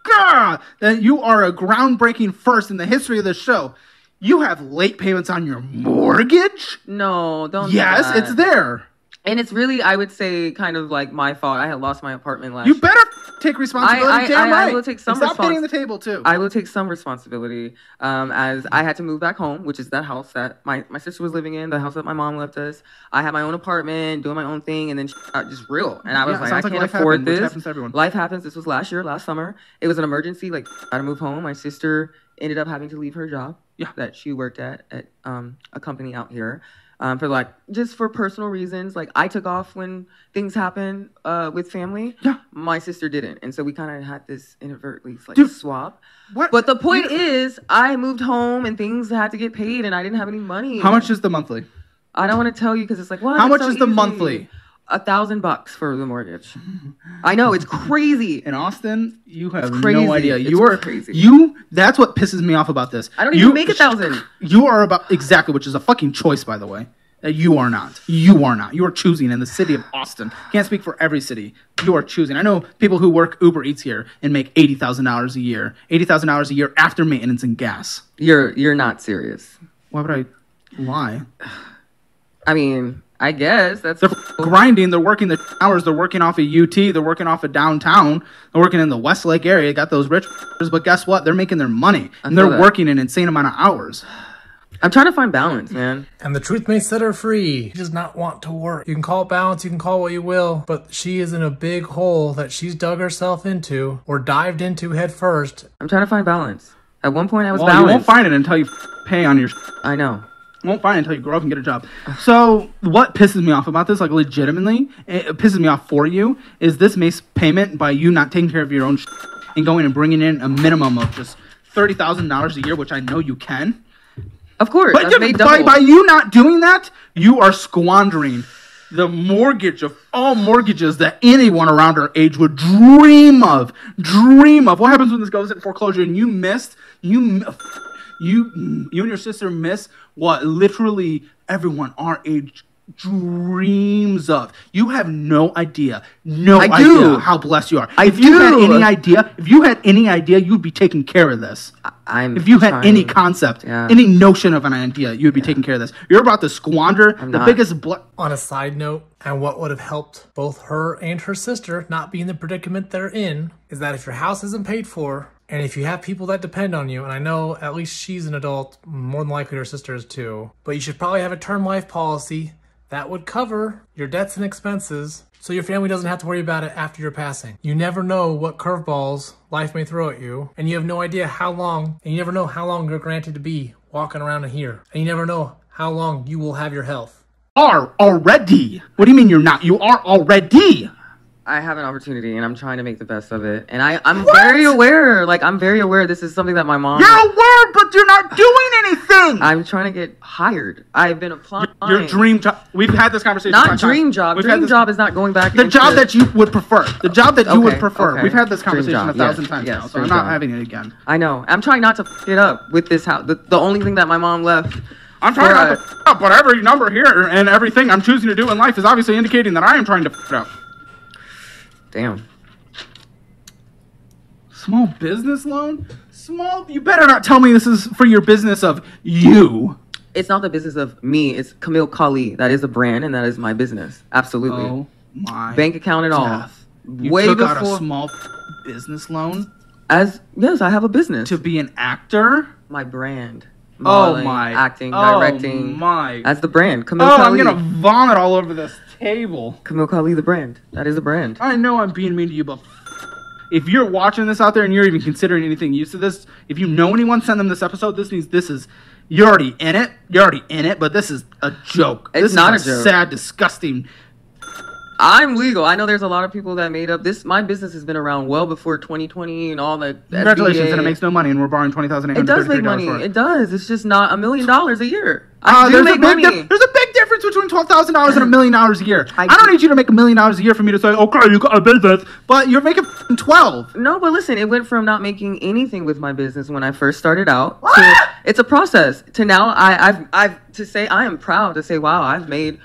God, that you are a groundbreaking first in the history of the show. You have late payments on your mortgage. No, don't. do Yes, it's there. And it's really, I would say, kind of like my fault. I had lost my apartment last. You better take responsibility. I- I- damn I- I will take some And Stop hitting the table too. I will take some responsibility, um, as I had to move back home, which is that house that my, my sister was living in, the house that my mom left us. I had my own apartment, doing my own thing, and then just real. And I was Yeah, like, I like can't afford happened, this. happens everyone. Life happens. This was last year, last summer. It was an emergency. Like, I had to move home. My sister ended up having to leave her job Yeah. that she worked at at um, a company out here. Um, for like just for personal reasons, like I took off when things happen uh, with family. Yeah. my sister didn't, and so we kind of had this inadvertently like Dude, swap. what? But the point You- is, I moved home and things had to get paid, and I didn't have any money. how much is the monthly? I don't want to tell you because it's like what? How It's much so is the easy. monthly? A thousand bucks for the mortgage. I know it's crazy. In Austin, you have crazy. no idea. It's You are crazy. You. That's what pisses me off about this. I don't you, even make a thousand. You are about exactly, which is a fucking choice, by the way. That you are not. You are not. You are choosing in the city of Austin. Can't speak for every city. You are choosing. I know people who work Uber Eats here and make eighty thousand dollars a year. Eighty thousand dollars a year after maintenance and gas. You're you're not serious. Why would I lie? I mean, I guess that's They're grinding. They're working the hours. They're working off of UT. They're working off of downtown. They're working in the Westlake area. Got those rich. But guess what? They're making their money. And they're that. working an insane amount of hours. I'm trying to find balance, man. And the truth may set her free. She does not want to work. You can call it balance, you can call it what you will, but she is in a big hole that she's dug herself into or dived into head first. I'm trying to find balance. At one point, I was Well, you won't find it until you pay on your. I know. Won't find it until you grow up and get a job. So what pisses me off about this, like legitimately, it pisses me off for you, is this makes payment by you not taking care of your own sh- and going and bringing in a minimum of just thirty thousand dollars a year, which I know you can. Of course, But by, by you not doing that, you are squandering the mortgage of all mortgages that anyone around our age would dream of. Dream of. What happens when this goes in foreclosure and you missed? You, you, you and your sister miss what literally everyone our age dreams of. You have no idea, no I idea do. how blessed you are. I if you had any idea, if you had any idea, you'd be taking care of this. I'm If you had trying- any concept, Yeah. any notion of an idea, you would be taking care of this. You're about to squander the not. biggest. Bl- On a side note, and what would have helped both her and her sister not be in the predicament they're in, is that if your house isn't paid for, and if you have people that depend on you, and I know at least she's an adult, more than likely her sister is too, but you should probably have a term life policy that would cover your debts and expenses so your family doesn't have to worry about it after your passing. You never know what curveballs life may throw at you, and you have no idea how long, and you never know how long you're granted to be walking around in here, and you never know how long you will have your health. are already. What do you mean you're not? You are already. I have an opportunity and I'm trying to make the best of it. And I, I'm very aware. Like I'm very aware. This is something that my mom. You're aware, but you're not doing anything. I'm trying to get hired. I've been applying. Your dream job. We've had this conversation. Not dream times. job. We've dream this- job is not going back. The into- job that you would prefer. The job that you would prefer. okay. We've had this conversation a thousand yes, times yes, now, so I'm not job. having it again. I know. I'm trying not to f- it up with this house. The, the only thing that my mom left. I'm trying for, not to f- up, but every number here and everything I'm choosing to do in life is obviously indicating that I am trying to f- it up. Damn. Small business loan? Small? You better not tell me this is for your business of you. It's not the business of me. It's Camille Kali. That is a brand and that is my business. Absolutely. Oh my. Bank account and all. You Way took out before. a small business loan as yes, I have a business. to be an actor. my brand. Oh my. Acting, directing. oh directing. my. As the brand. Camille oh, I'm gonna vomit all over this table. Camille Kali, the brand. That is a brand. I know I'm being mean to you, but if you're watching this out there and you're even considering anything used to this, if you know anyone, send them this episode. This means this is you're already in it. You're already in it, but this is a joke. It's this is not a joke. Sad, disgusting. I'm legal. I know there's a lot of people that made up this. My business has been around well before 2020 and all that. Congratulations, SBA. and it makes no money, and we're borrowing twenty thousand eight It does make money. It it. does. It's just not a million dollars a year. Uh, I do there's, a make big money. dif- there's a big difference between twelve thousand dollars and a million dollars a year. I, I don't do- need you to make a million dollars a year for me to say, okay, you got a business, but you're making twelve. No, but listen, it went from not making anything with my business when I first started out to it's a process to now I, I've I've to say I am proud to say wow I've made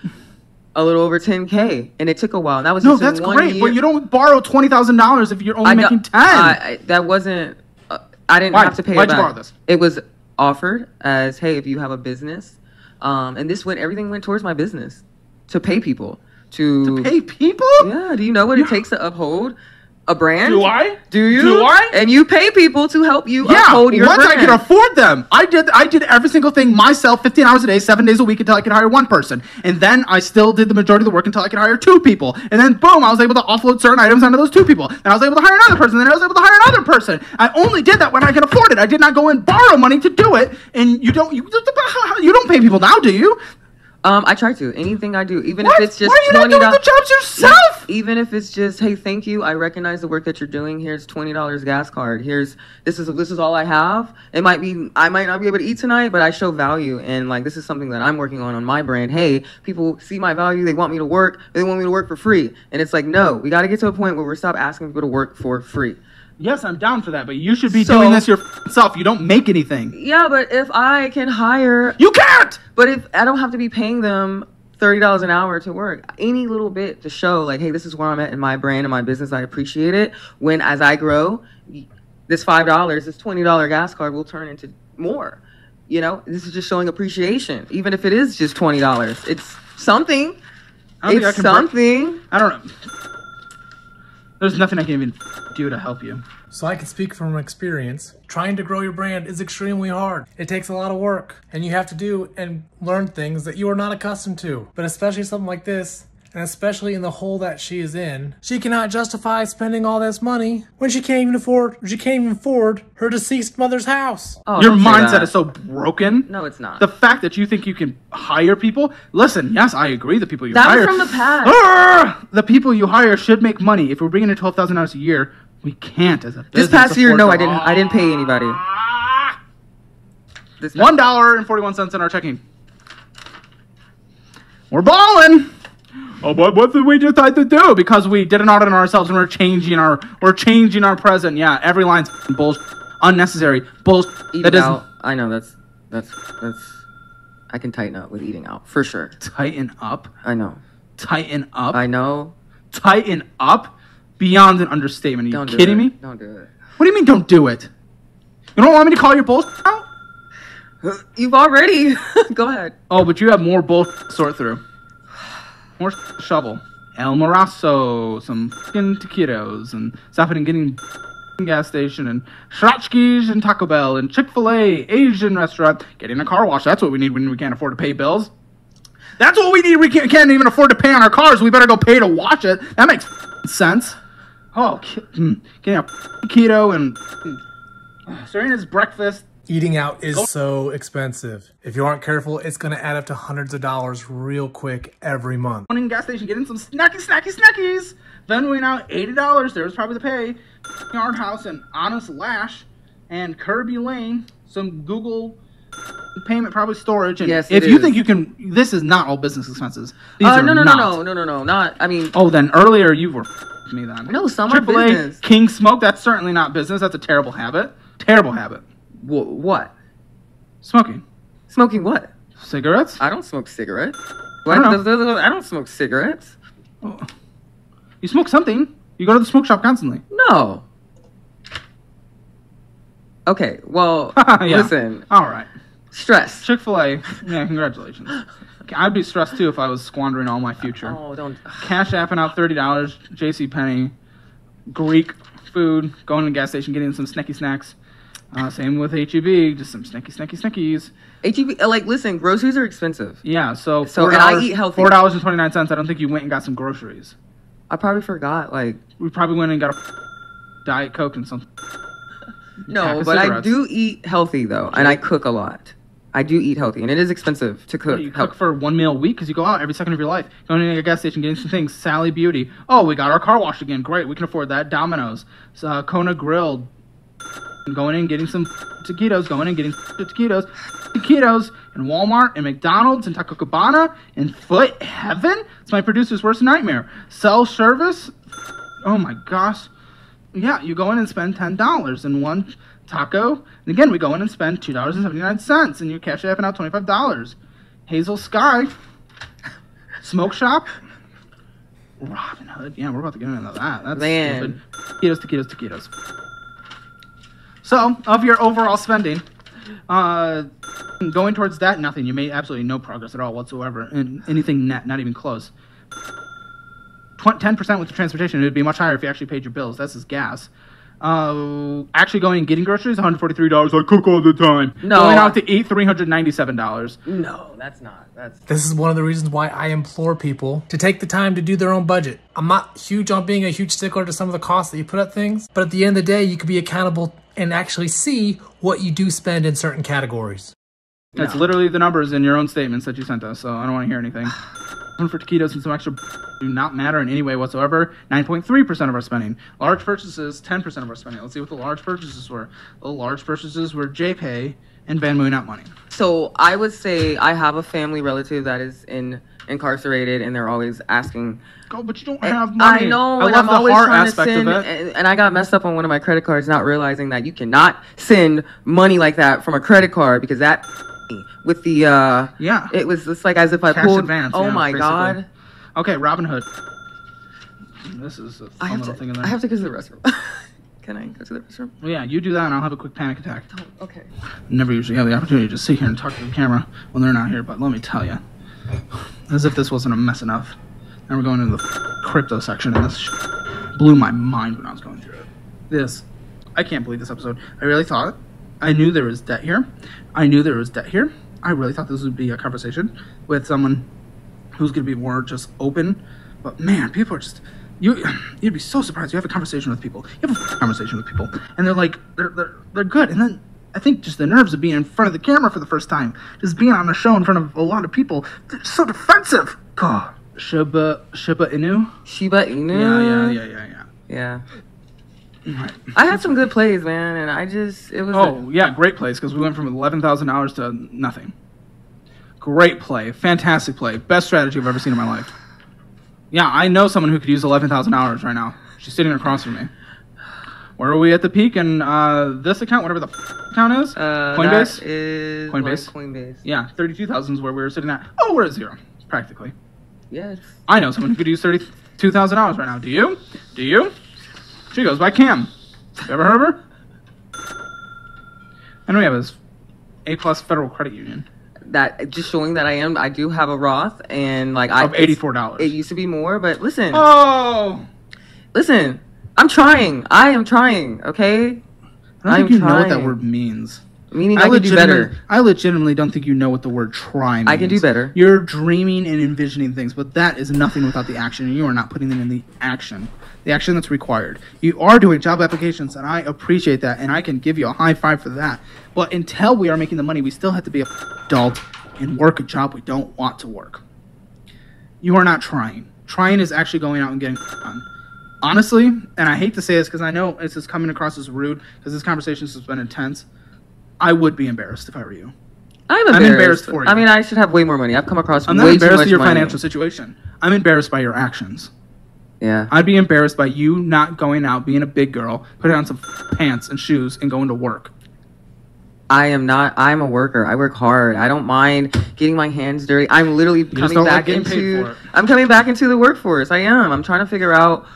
a little over 10k and it took a while. That was No, that's great, year. but you don't borrow twenty thousand dollars if you're only I making ten. I, I, that wasn't. Uh, I didn't Why- have to pay. why'd it you borrow this? It was offered as, hey, if you have a business, um, and this went everything went towards my business to pay people to. Pay people? Yeah. Do you know what it takes to uphold a brand? Do I? Do you? Do I? And you pay people to help you Yeah, uphold your once brand. I could afford them. I did I did every single thing myself, 15 hours a day, 7 days a week until I could hire one person. And then I still did the majority of the work until I could hire two people. And then boom, I was able to offload certain items onto those two people. And I was able to hire another person, then I was able to hire another person. I only did that when I could afford it. I did not go and borrow money to do it. And you don't you, you don't pay people now, do you? Um, I try to. Anything I do, even What? if it's just Why are you twenty dollars. jobs yourself? Even if it's just, hey, thank you. I recognize the work that you're doing. Here's twenty dollars gas card. Here's this is this is all I have. It might be I might not be able to eat tonight, but I show value and like this is something that I'm working on on my brand. Hey, people see my value. They want me to work. They want me to work for free. And it's like, no, we got to get to a point where we stop asking people to work for free. Yes, I'm down for that, but you should be So- doing this yourself. You don't make anything. Yeah, but if I can hire You can't. But if I don't have to be paying them thirty dollars an hour to work, any little bit to show like, hey, this is where I'm at in my brand and my business, I appreciate it. When as I grow, this five dollars, this twenty dollar gas card will turn into more. You know, this is just showing appreciation, even if it is just twenty dollars. It's something. I think I It's can break- something. I don't know. There's nothing I can even do to help you. So I can speak from experience. Trying to grow your brand is extremely hard. It takes a lot of work, and you have to do and learn things that you are not accustomed to. But especially something like this, and especially in the hole that she is in, she cannot justify spending all this money when she can't even afford she can't even afford her deceased mother's house. Oh, Your mindset is so broken. No, it's not. The fact that you think you can hire people. Listen, yes, I agree. The people you That was hire from the past. Arrgh! the people you hire should make money. If we're bringing in twelve thousand dollars a year, we can't as a business. This past year, no, to- I didn't. I didn't pay anybody. This One dollar and forty-one cents in our checking. We're balling. Oh, but what did we decide to do? Because we did an audit on ourselves and we're changing our we're changing our present. Yeah, every line's bullshit, unnecessary bullshit. eating That out. I know that's that's that's. I can tighten up with eating out for sure. tighten up, I know. tighten up, I know. tighten up. Beyond an understatement. Are you Don't do kidding it. me? Don't do it. What do you mean? Don't do it. You don't want me to call your bullshit out? You've already. Go ahead. Oh, but you have more bullshit to sort through. More shovel. El Morasso, some fucking taquitos, and stopping and getting gas station, and Schlotzsky's and Taco Bell, and Chick fil A, Asian restaurant, getting a car wash. That's what we need when we can't afford to pay bills. That's what we need. We can't, can't even afford to pay on our cars. We better go pay to watch it. That makes sense. Oh, mm, getting a keto and mm, Serena's breakfast. Eating out is so expensive. If you aren't careful, it's going to add up to hundreds of dollars real quick every month. Going in gas station, getting some snacky, snacky, snackies. Venmoing out eighty dollars. There's probably the pay. Yard House and Honest Lash and Kerbey Lane. Some Google payment, probably storage. And Yes, if it you is. think you can, this is not all business expenses. These Uh, are no, no, not. no, no, no, no, no. Not. I mean, Oh, then earlier you were me then. No, some are AAA, business. King Smoke. That's certainly not business. That's a terrible habit. Terrible habit. Wh- what? Smoking Smoking what? cigarettes. I don't smoke cigarettes. I don't. I don't smoke cigarettes. Oh. You smoke something. You go to the smoke shop constantly. No. Okay. Well, Yeah. listen. All right. Stress. Chick Fil A. Yeah, congratulations. I'd be stressed too if I was squandering all my future. Oh, don't. Cash apping out thirty dollars. J.C. Penney, Greek food. Going to the gas station, getting some snacky snacks. Uh, same with HEB, just some snacky snacky snackies. HEB. Like, listen. Groceries are expensive. Yeah, so So, and I eat healthy. Four dollars and twenty nine cents. I don't think you went and got some groceries. I probably forgot. Like, We probably went and got a Diet Coke and some. No, but I do eat healthy though, and I cook a lot. I do eat healthy, and it is expensive to cook. You cook for one meal a week because you go out every second of your life. Going to a gas station, getting some things. Sally Beauty. Oh, we got our car washed again. Great, we can afford that. Domino's. Uh, Kona Grilled. Going in, getting some taquitos. Going in, getting taquitos. Taquitos in Walmart and McDonald's and Taco Cabana and Foot Heaven. It's my producer's worst nightmare. Self service. Oh my gosh. Yeah, you go in and spend ten dollars in one taco. And again, we go in and spend two dollars and seventy nine cents, and you cash apping out twenty five dollars. Hazel Sky, Smoke Shop, Robinhood. Yeah, we're about to get into that. That's Man. stupid. Taquitos, taquitos, taquitos. So, of your overall spending, uh, going towards that, nothing. You made absolutely no progress at all whatsoever, and anything net, not even close. Ten percent with the transportation, it would be much higher if you actually paid your bills. That's just gas. Uh, actually going and getting groceries, one hundred forty-three dollars. I cook all the time. No. Going out to eat, three hundred ninety-seven dollars. No, that's not. That's This is one of the reasons why I implore people to take the time to do their own budget. I'm not huge on being a huge stickler to some of the costs that you put at things, but at the end of the day, you could be accountable and actually see what you do spend in certain categories. That's literally the numbers in your own statements that you sent us. So I don't want to hear anything. One for taquitos and some extra do not matter in any way whatsoever. 9.3% of our spending. Large purchases, 10% of our spending. Let's see what the large purchases were. The large purchases were JPay and Venmo out money. so. I would say I have a family relative that is in incarcerated, and they're always asking. Go, but you don't have money. I know, I and love I'm the always heart trying to aspect send, of it. and, and I got messed up on one of my credit cards, not realizing that you cannot send money like that from a credit card because that with the uh Yeah. it was just like as if I Cash pulled. advance, oh yeah, my basically. god, Okay, Robinhood. This is a fun I have little to. thing in there. I have to go to the restroom. Can I go to the restroom? Well, yeah, you do that and I'll have a quick panic attack. Oh, okay. never usually have the opportunity to sit here and talk to the camera when they're not here, but let me tell you, as if this wasn't a mess enough. Now we're going into the crypto section, and this blew my mind when I was going through it. This, I can't believe this episode. I really thought, I knew there was debt here. I knew there was debt here. I really thought this would be a conversation with someone who's going to be more just open. But man, people are just you. You'd be so surprised. You have a conversation with people. You have a conversation with people, and they're like they're they're they're good. And then I think just the nerves of being in front of the camera for the first time, just being on a show in front of a lot of people, they're so defensive. God, Shiba Shiba Inu. Shiba Inu. Yeah, yeah, yeah, yeah, Yeah. yeah. Right. I had some good plays, man, and I just it was. a- Oh yeah, great plays because we went from eleven thousand dollars to nothing. Great play, fantastic play, best strategy I've ever seen in my life. Yeah, I know someone who could use eleven thousand dollars right now. She's sitting across from me. Where are we at the peak? And uh, this account, whatever the f- is, uh, Coinbase. Is Coinbase? like Coinbase. Yeah, thirty-two thousand is where we were sitting at. Oh, we're at zero, practically. Yes. I know someone who could use thirty-two thousand dollars right now. Do you? Do you? She goes by Cam. You ever heard of her? And we have this A plus Federal Credit Union That just showing that I am. I do have a Roth, and like I of eighty-four dollars. It used to be more, but listen, Oh, listen. I'm trying. I am trying. Okay. I don't I'm think you know what that trying. word means. Meaning I, can do better. I legitimately don't think you know what the word try means. I can do better. You're dreaming and envisioning things, but that is nothing without the action, and you are not putting them in the action. The action that's required. You are doing job applications, and I appreciate that, and I can give you a high five for that. But until we are making the money, we still have to be a adult and work a job we don't want to work. You are not trying. Trying is actually going out and getting done. Honestly, and I hate to say this because I know this is coming across as rude because this conversation has been intense. I would be embarrassed if I were you. I'm I'm embarrassed. embarrassed for you. I mean, I should have way more money. I've come across I'm way not embarrassed much your money. financial situation. I'm embarrassed by your actions. Yeah. I'd be embarrassed by you not going out, being a big girl, putting on some pants and shoes, and going to work. I am not. I'm a worker. I work hard. I don't mind getting my hands dirty. I'm literally just coming don't like back into. I'm coming back into the workforce. I am. I'm trying to figure out.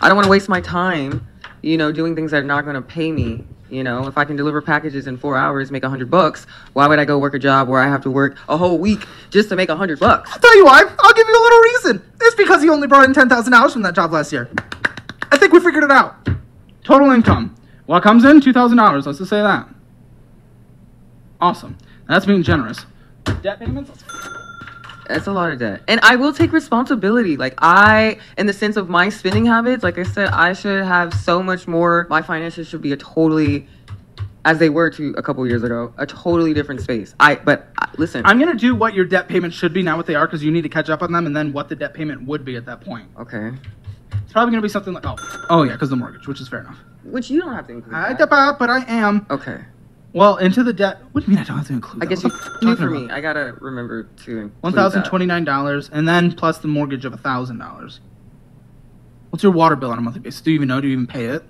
I don't want to waste my time, you know, doing things that are not going to pay me. You know, if I can deliver packages in four hours, make a hundred bucks, why would I go work a job where I have to work a whole week just to make a hundred bucks? I'll tell you why. I'll give you a little reason. It's because he only brought in ten thousand dollars from that job last year. I think we figured it out. Total income. What comes in? Two thousand dollars. Let's just say that. Awesome. That's being generous. Debt payments. That's a lot of debt. And I will take responsibility. Like I in the sense of my spending habits, like I said, I should have so much more my finances should be a totally as they were to a couple years ago, a totally different space. I but uh, listen, I'm gonna do what your debt payment should be, not what they are, because you need to catch up on them, and then what the debt payment would be at that point. okay. It's probably gonna be something like, oh, oh yeah, because the mortgage, which is fair enough. Which you don't have to include. I that. but I am. Okay. Well, into the debt. What do you mean I don't have to include? I that? guess you What the fuck knew for me. I gotta remember to include One thousand that. twenty nine dollars, and then plus the mortgage of thousand dollars. What's your water bill on a monthly basis? Do you even know? Do you even pay it?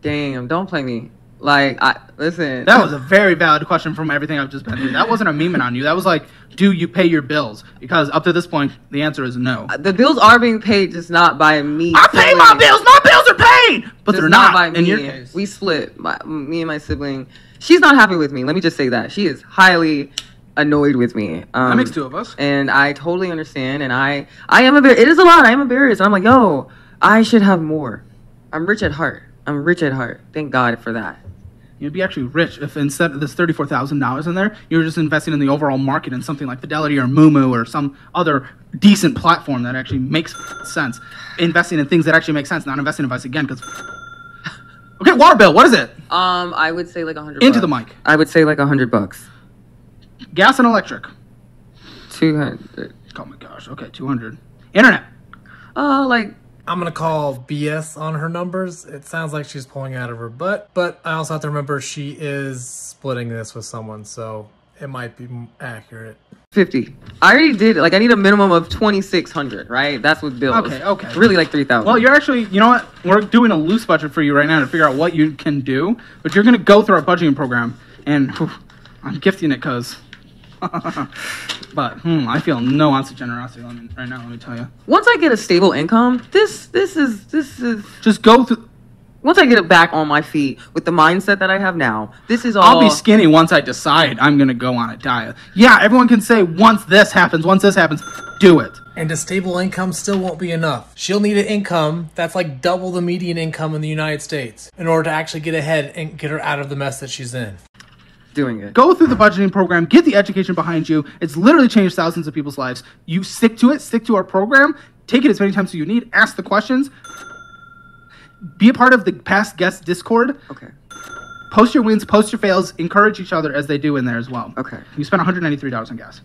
Damn, don't play me. Like I listen. That was a very valid question from everything I've just been through. That wasn't a memeing on you. That was like, do you pay your bills? Because up to this point, the answer is no. Uh, the bills are being paid, just not by me. I pay my bills. My bills are paid, but Just they're not. by in me. your case, We split. My, me and my sibling. She's not happy with me. Let me just say that she is highly annoyed with me. Um, that makes two of us. and I totally understand. And I, I am embarrassed. It is a lot. I am embarrassed. I'm like, yo, I should have more. I'm rich at heart. I'm rich at heart. Thank God for that. You'd be actually rich if instead of this thirty-four thousand dollars in there, you were just investing in the overall market in something like Fidelity or Moomoo or some other decent platform that actually makes sense. Investing in things that actually make sense, not investing in Vice again. Because okay, water bill. What is it? Um, I would say like a hundred. Into the mic. I would say like a hundred bucks. Gas and electric. Two hundred. Oh my gosh. Okay, two hundred. Internet. Uh, like I'm gonna call BS on her numbers. It sounds like she's pulling out of her butt, but I also have to remember she is splitting this with someone, so it might be accurate. 50. I already did it. Like, I need a minimum of 2600 right? That's with bills. Okay, okay. Really, like 3000 Well, you're actually, you know what? We're doing a loose budget for you right now to figure out what you can do. But you're going to go through our budgeting program, and whew, I'm gifting it because. but hmm, I feel no ounce of generosity right now. Let me tell you. Once I get a stable income, this this is this is Just go through. Once I get it back on my feet with the mindset that I have now, this is all I'll be skinny once I decide I'm going to go on a diet. Yeah, everyone can say once this happens, once this happens, do it. And a stable income still won't be enough. She'll need an income that's like double the median income in the United States in order to actually get ahead and get her out of the mess that she's in. doing it. Go through the budgeting program, get the education behind you. It's literally changed thousands of people's lives. You stick to it, stick to our program, take it as many times as you need, ask the questions, be a part of the past guest Discord, Okay. post your wins, post your fails, encourage each other as they do in there as well. Okay. You spent $193 on gas.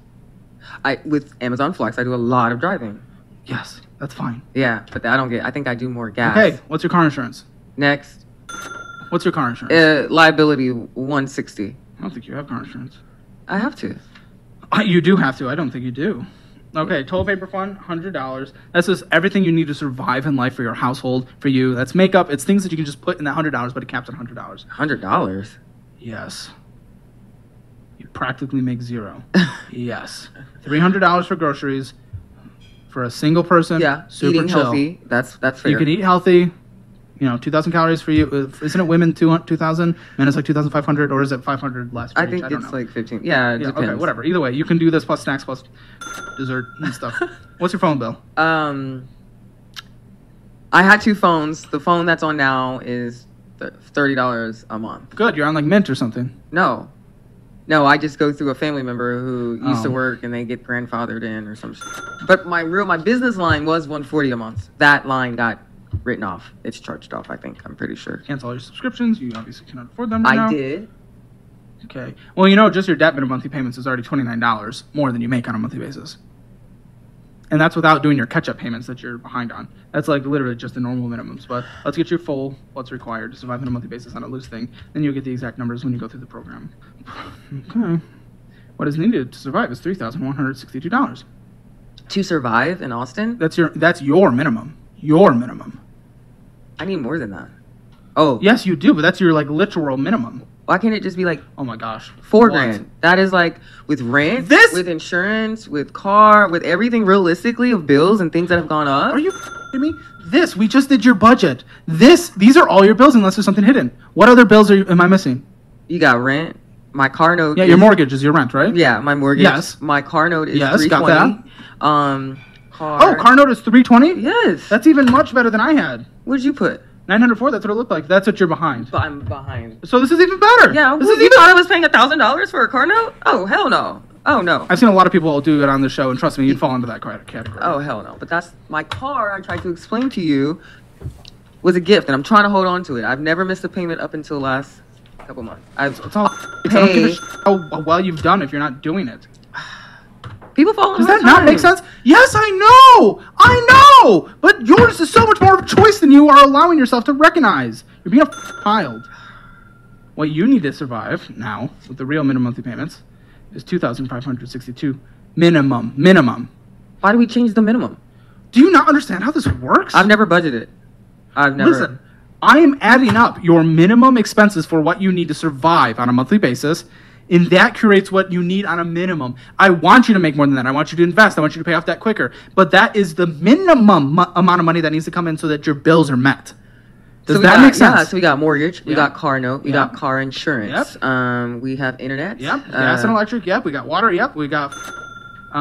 I with Amazon Flex, I do a lot of driving. Yes, that's fine. Yeah, but I don't get. I think I do more gas. Okay, what's your car insurance? Next, What's your car insurance? uh, liability 160. I don't think you have car insurance. I have to. Uh, You do have to. I don't think you do. Okay, toilet paper fund, hundred dollars. That's just everything you need to survive in life for your household, for you. That's makeup. It's things that you can just put in that hundred dollars, but it caps at hundred dollars. Hundred dollars. Yes. You practically make zero. yes. Three hundred dollars for groceries for a single person. Yeah, super eating chill. healthy. That's that's fair. You can eat healthy. You know, two thousand calories for you. Uh, Isn't it women two two thousand? Men is like two thousand five hundred, or is it five hundred less? For I think don't it's know. like 15. Yeah, it Yeah, depends. okay, whatever. Either way, you can do this plus snacks plus dessert and stuff. What's your phone bill? Um, I had two phones. The phone that's on now is thirty dollars a month. Good, you're on like Mint or something. No, no, I just go through a family member who used to Oh. work and they get grandfathered in or some. Shit. But my real my business line was one forty a month. That line got written off. It's charged off. I think. I'm pretty sure. Cancel all your subscriptions. You obviously cannot afford them right now. I did. Okay. Well, you know, just your debt minimum monthly payments is already twenty nine dollars more than you make on a monthly basis. And that's without doing your catch up payments that you're behind on. That's like literally just the normal minimums. But let's get your full what's required to survive on a monthly basis on a loose thing. Then you'll get the exact numbers when you go through the program. Okay. What is needed to survive is three thousand one hundred sixty two dollars. To survive in Austin, That's your that's your minimum. Your minimum. I need more than that. Oh, Yes, you do, but that's your like literal minimum. Why can't it just be like Oh my gosh. Four What? grand. That is like with rent, This- with insurance, with car, with everything realistically of bills and things that have gone up. Are you kidding me? This we just did your budget. This these are all your bills unless there's something hidden. What other bills are you, am I missing? You got rent. My car note. Yeah, is- your mortgage is your rent, right? Yeah, my mortgage. Yes. My car note is Yes, got twenty. Um, car. Oh, car note is three twenty. Yes. That's even much better than I had. What'd you put? Nine hundred four. That's what it looked like. That's what you're behind. But I'm behind. So this is even better. Yeah. This Well, is you even. thought I was paying a thousand dollars for a car note? Oh hell no. Oh no. I've seen a lot of people do it on the show, and trust me, you'd fall into that category. Oh hell no! But that's my car. I tried to explain to you was a gift, and I'm trying to hold on to it. I've never missed a payment up until last couple months. I've It's all. I don't give a sh- how well you've done if you're not doing it. People fall. on Does that not make sense? Yes, I know, I know. But yours is so much more of a choice than you are allowing yourself to recognize. You're being a f- child. What you need to survive now, with the real minimum monthly payments, is two thousand five hundred sixty-two minimum. Minimum. Why do we change the minimum? Do you not understand how this works? I've never budgeted. I've never. Listen, I am adding up your minimum expenses for what you need to survive on a monthly basis, and that creates what you need on a minimum. I want you to make more than that. I want you to invest. I want you to pay off that quicker. But that is the minimum mo- amount of money that needs to come in so that your bills are met. Does So that got- make sense? Yeah, so we got mortgage, we Yeah. got car note, we Yeah. got car insurance. Um, we have internet. Yep. Gas and uh, electric. Yep. We got water. Yep. We got uh,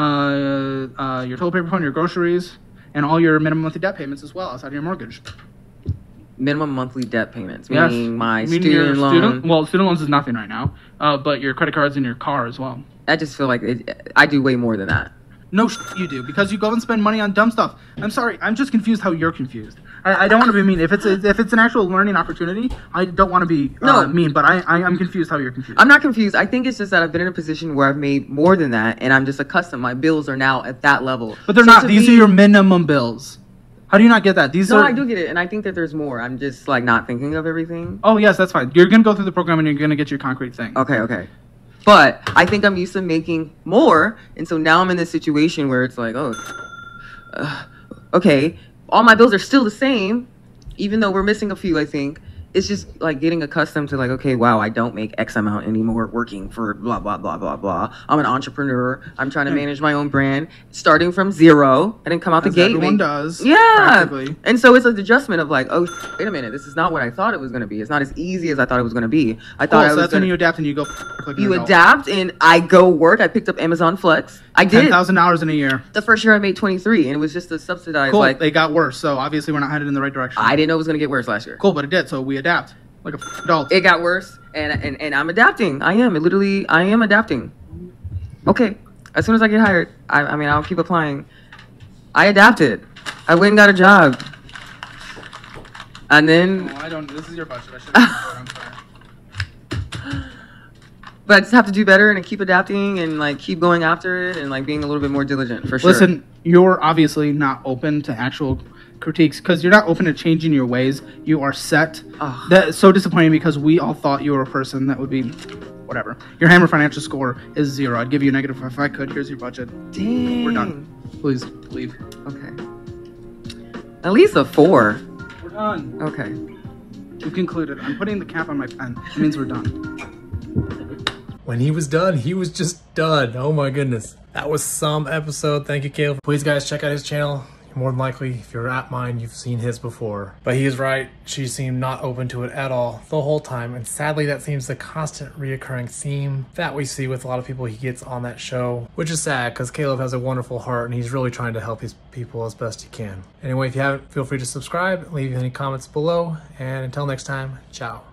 uh, your toilet paper fund, your groceries, and all your minimum monthly debt payments as well outside of your mortgage. Minimum monthly debt payments, Yes. meaning my Meaning student loan. Student, well, student loans is nothing right now, uh, but your credit cards and your car as well. I just feel like it, I do way more than that. No, sh- you do because you go and spend money on dumb stuff. I'm sorry, I'm just confused how you're confused. I, I don't want to be mean. If it's a, if it's an actual learning opportunity, I don't want to be uh, No. mean. But I, I I'm confused how you're confused. I'm not confused. I think it's just that I've been in a position where I've made more than that, and I'm just accustomed. My bills are now at that level. but they're So not. These me- are your minimum bills. How do you not get that? These No, are. I do get it, and I think that there's more. I'm just like not thinking of everything. Oh yes, that's fine. You're gonna go through the program and you're gonna get your concrete thing. Okay, okay. But I think I'm used to making more, and so now I'm in this situation where it's like, oh, uh, okay, all my bills are still the same, even though we're missing a few. I think it's just like getting accustomed to like, okay, wow, I don't make X amount anymore working for blah blah blah blah blah. I'm an entrepreneur. I'm trying to hmm. manage my own brand, starting from zero. I didn't come out As the gate. everyone make- does. yeah. practically. And so it's an adjustment of like, oh, wait a minute, this is not what I thought it was going to be. It's not as easy as I thought it was going to be. I Cool, thought I so was that's gonna, you adapt and you go. an you adapt and I go work. I picked up Amazon Flex. I did. thousand dollars in a year. The first year I made 23 and it was just a subsidized Cool. like they got worse, so obviously we're not headed in the right direction. I didn't know it was going to get worse last year. Cool, but it did. So we adapt like a f- adult. It got worse and and and I'm adapting. I am. It literally I am adapting. Okay. As soon as I get hired, I, I mean I'll keep applying. I adapted. I went and got a job. And then No, I don't. This is your budget. I should. I'm sorry. But I just have to do better and keep adapting and like keep going after it and like being a little bit more diligent for sure. Listen, you're obviously not open to actual critiques because you're not open to changing your ways. You are set. Ugh. That's so disappointing because we all thought you were a person that would be, whatever. Your Hammer financial score is zero. I'd give you a negative if I could. Here's your budget. Dang. We're done. Please leave. Okay. At least a four. We're done. Okay. We've concluded. I'm putting the cap on my pen. It means we're done. When he was done, he was just done. Oh my goodness. That was some episode. Thank you, Caleb. Please, guys, check out his channel. More than likely, if you're at mine, you've seen his before. But he is right. She seemed not open to it at all the whole time. And sadly, that seems the constant reoccurring theme that we see with a lot of people he gets on that show, which is sad because Caleb has a wonderful heart and he's really trying to help his people as best he can. Anyway, if you haven't, feel free to subscribe, leave any comments below. And until next time, ciao.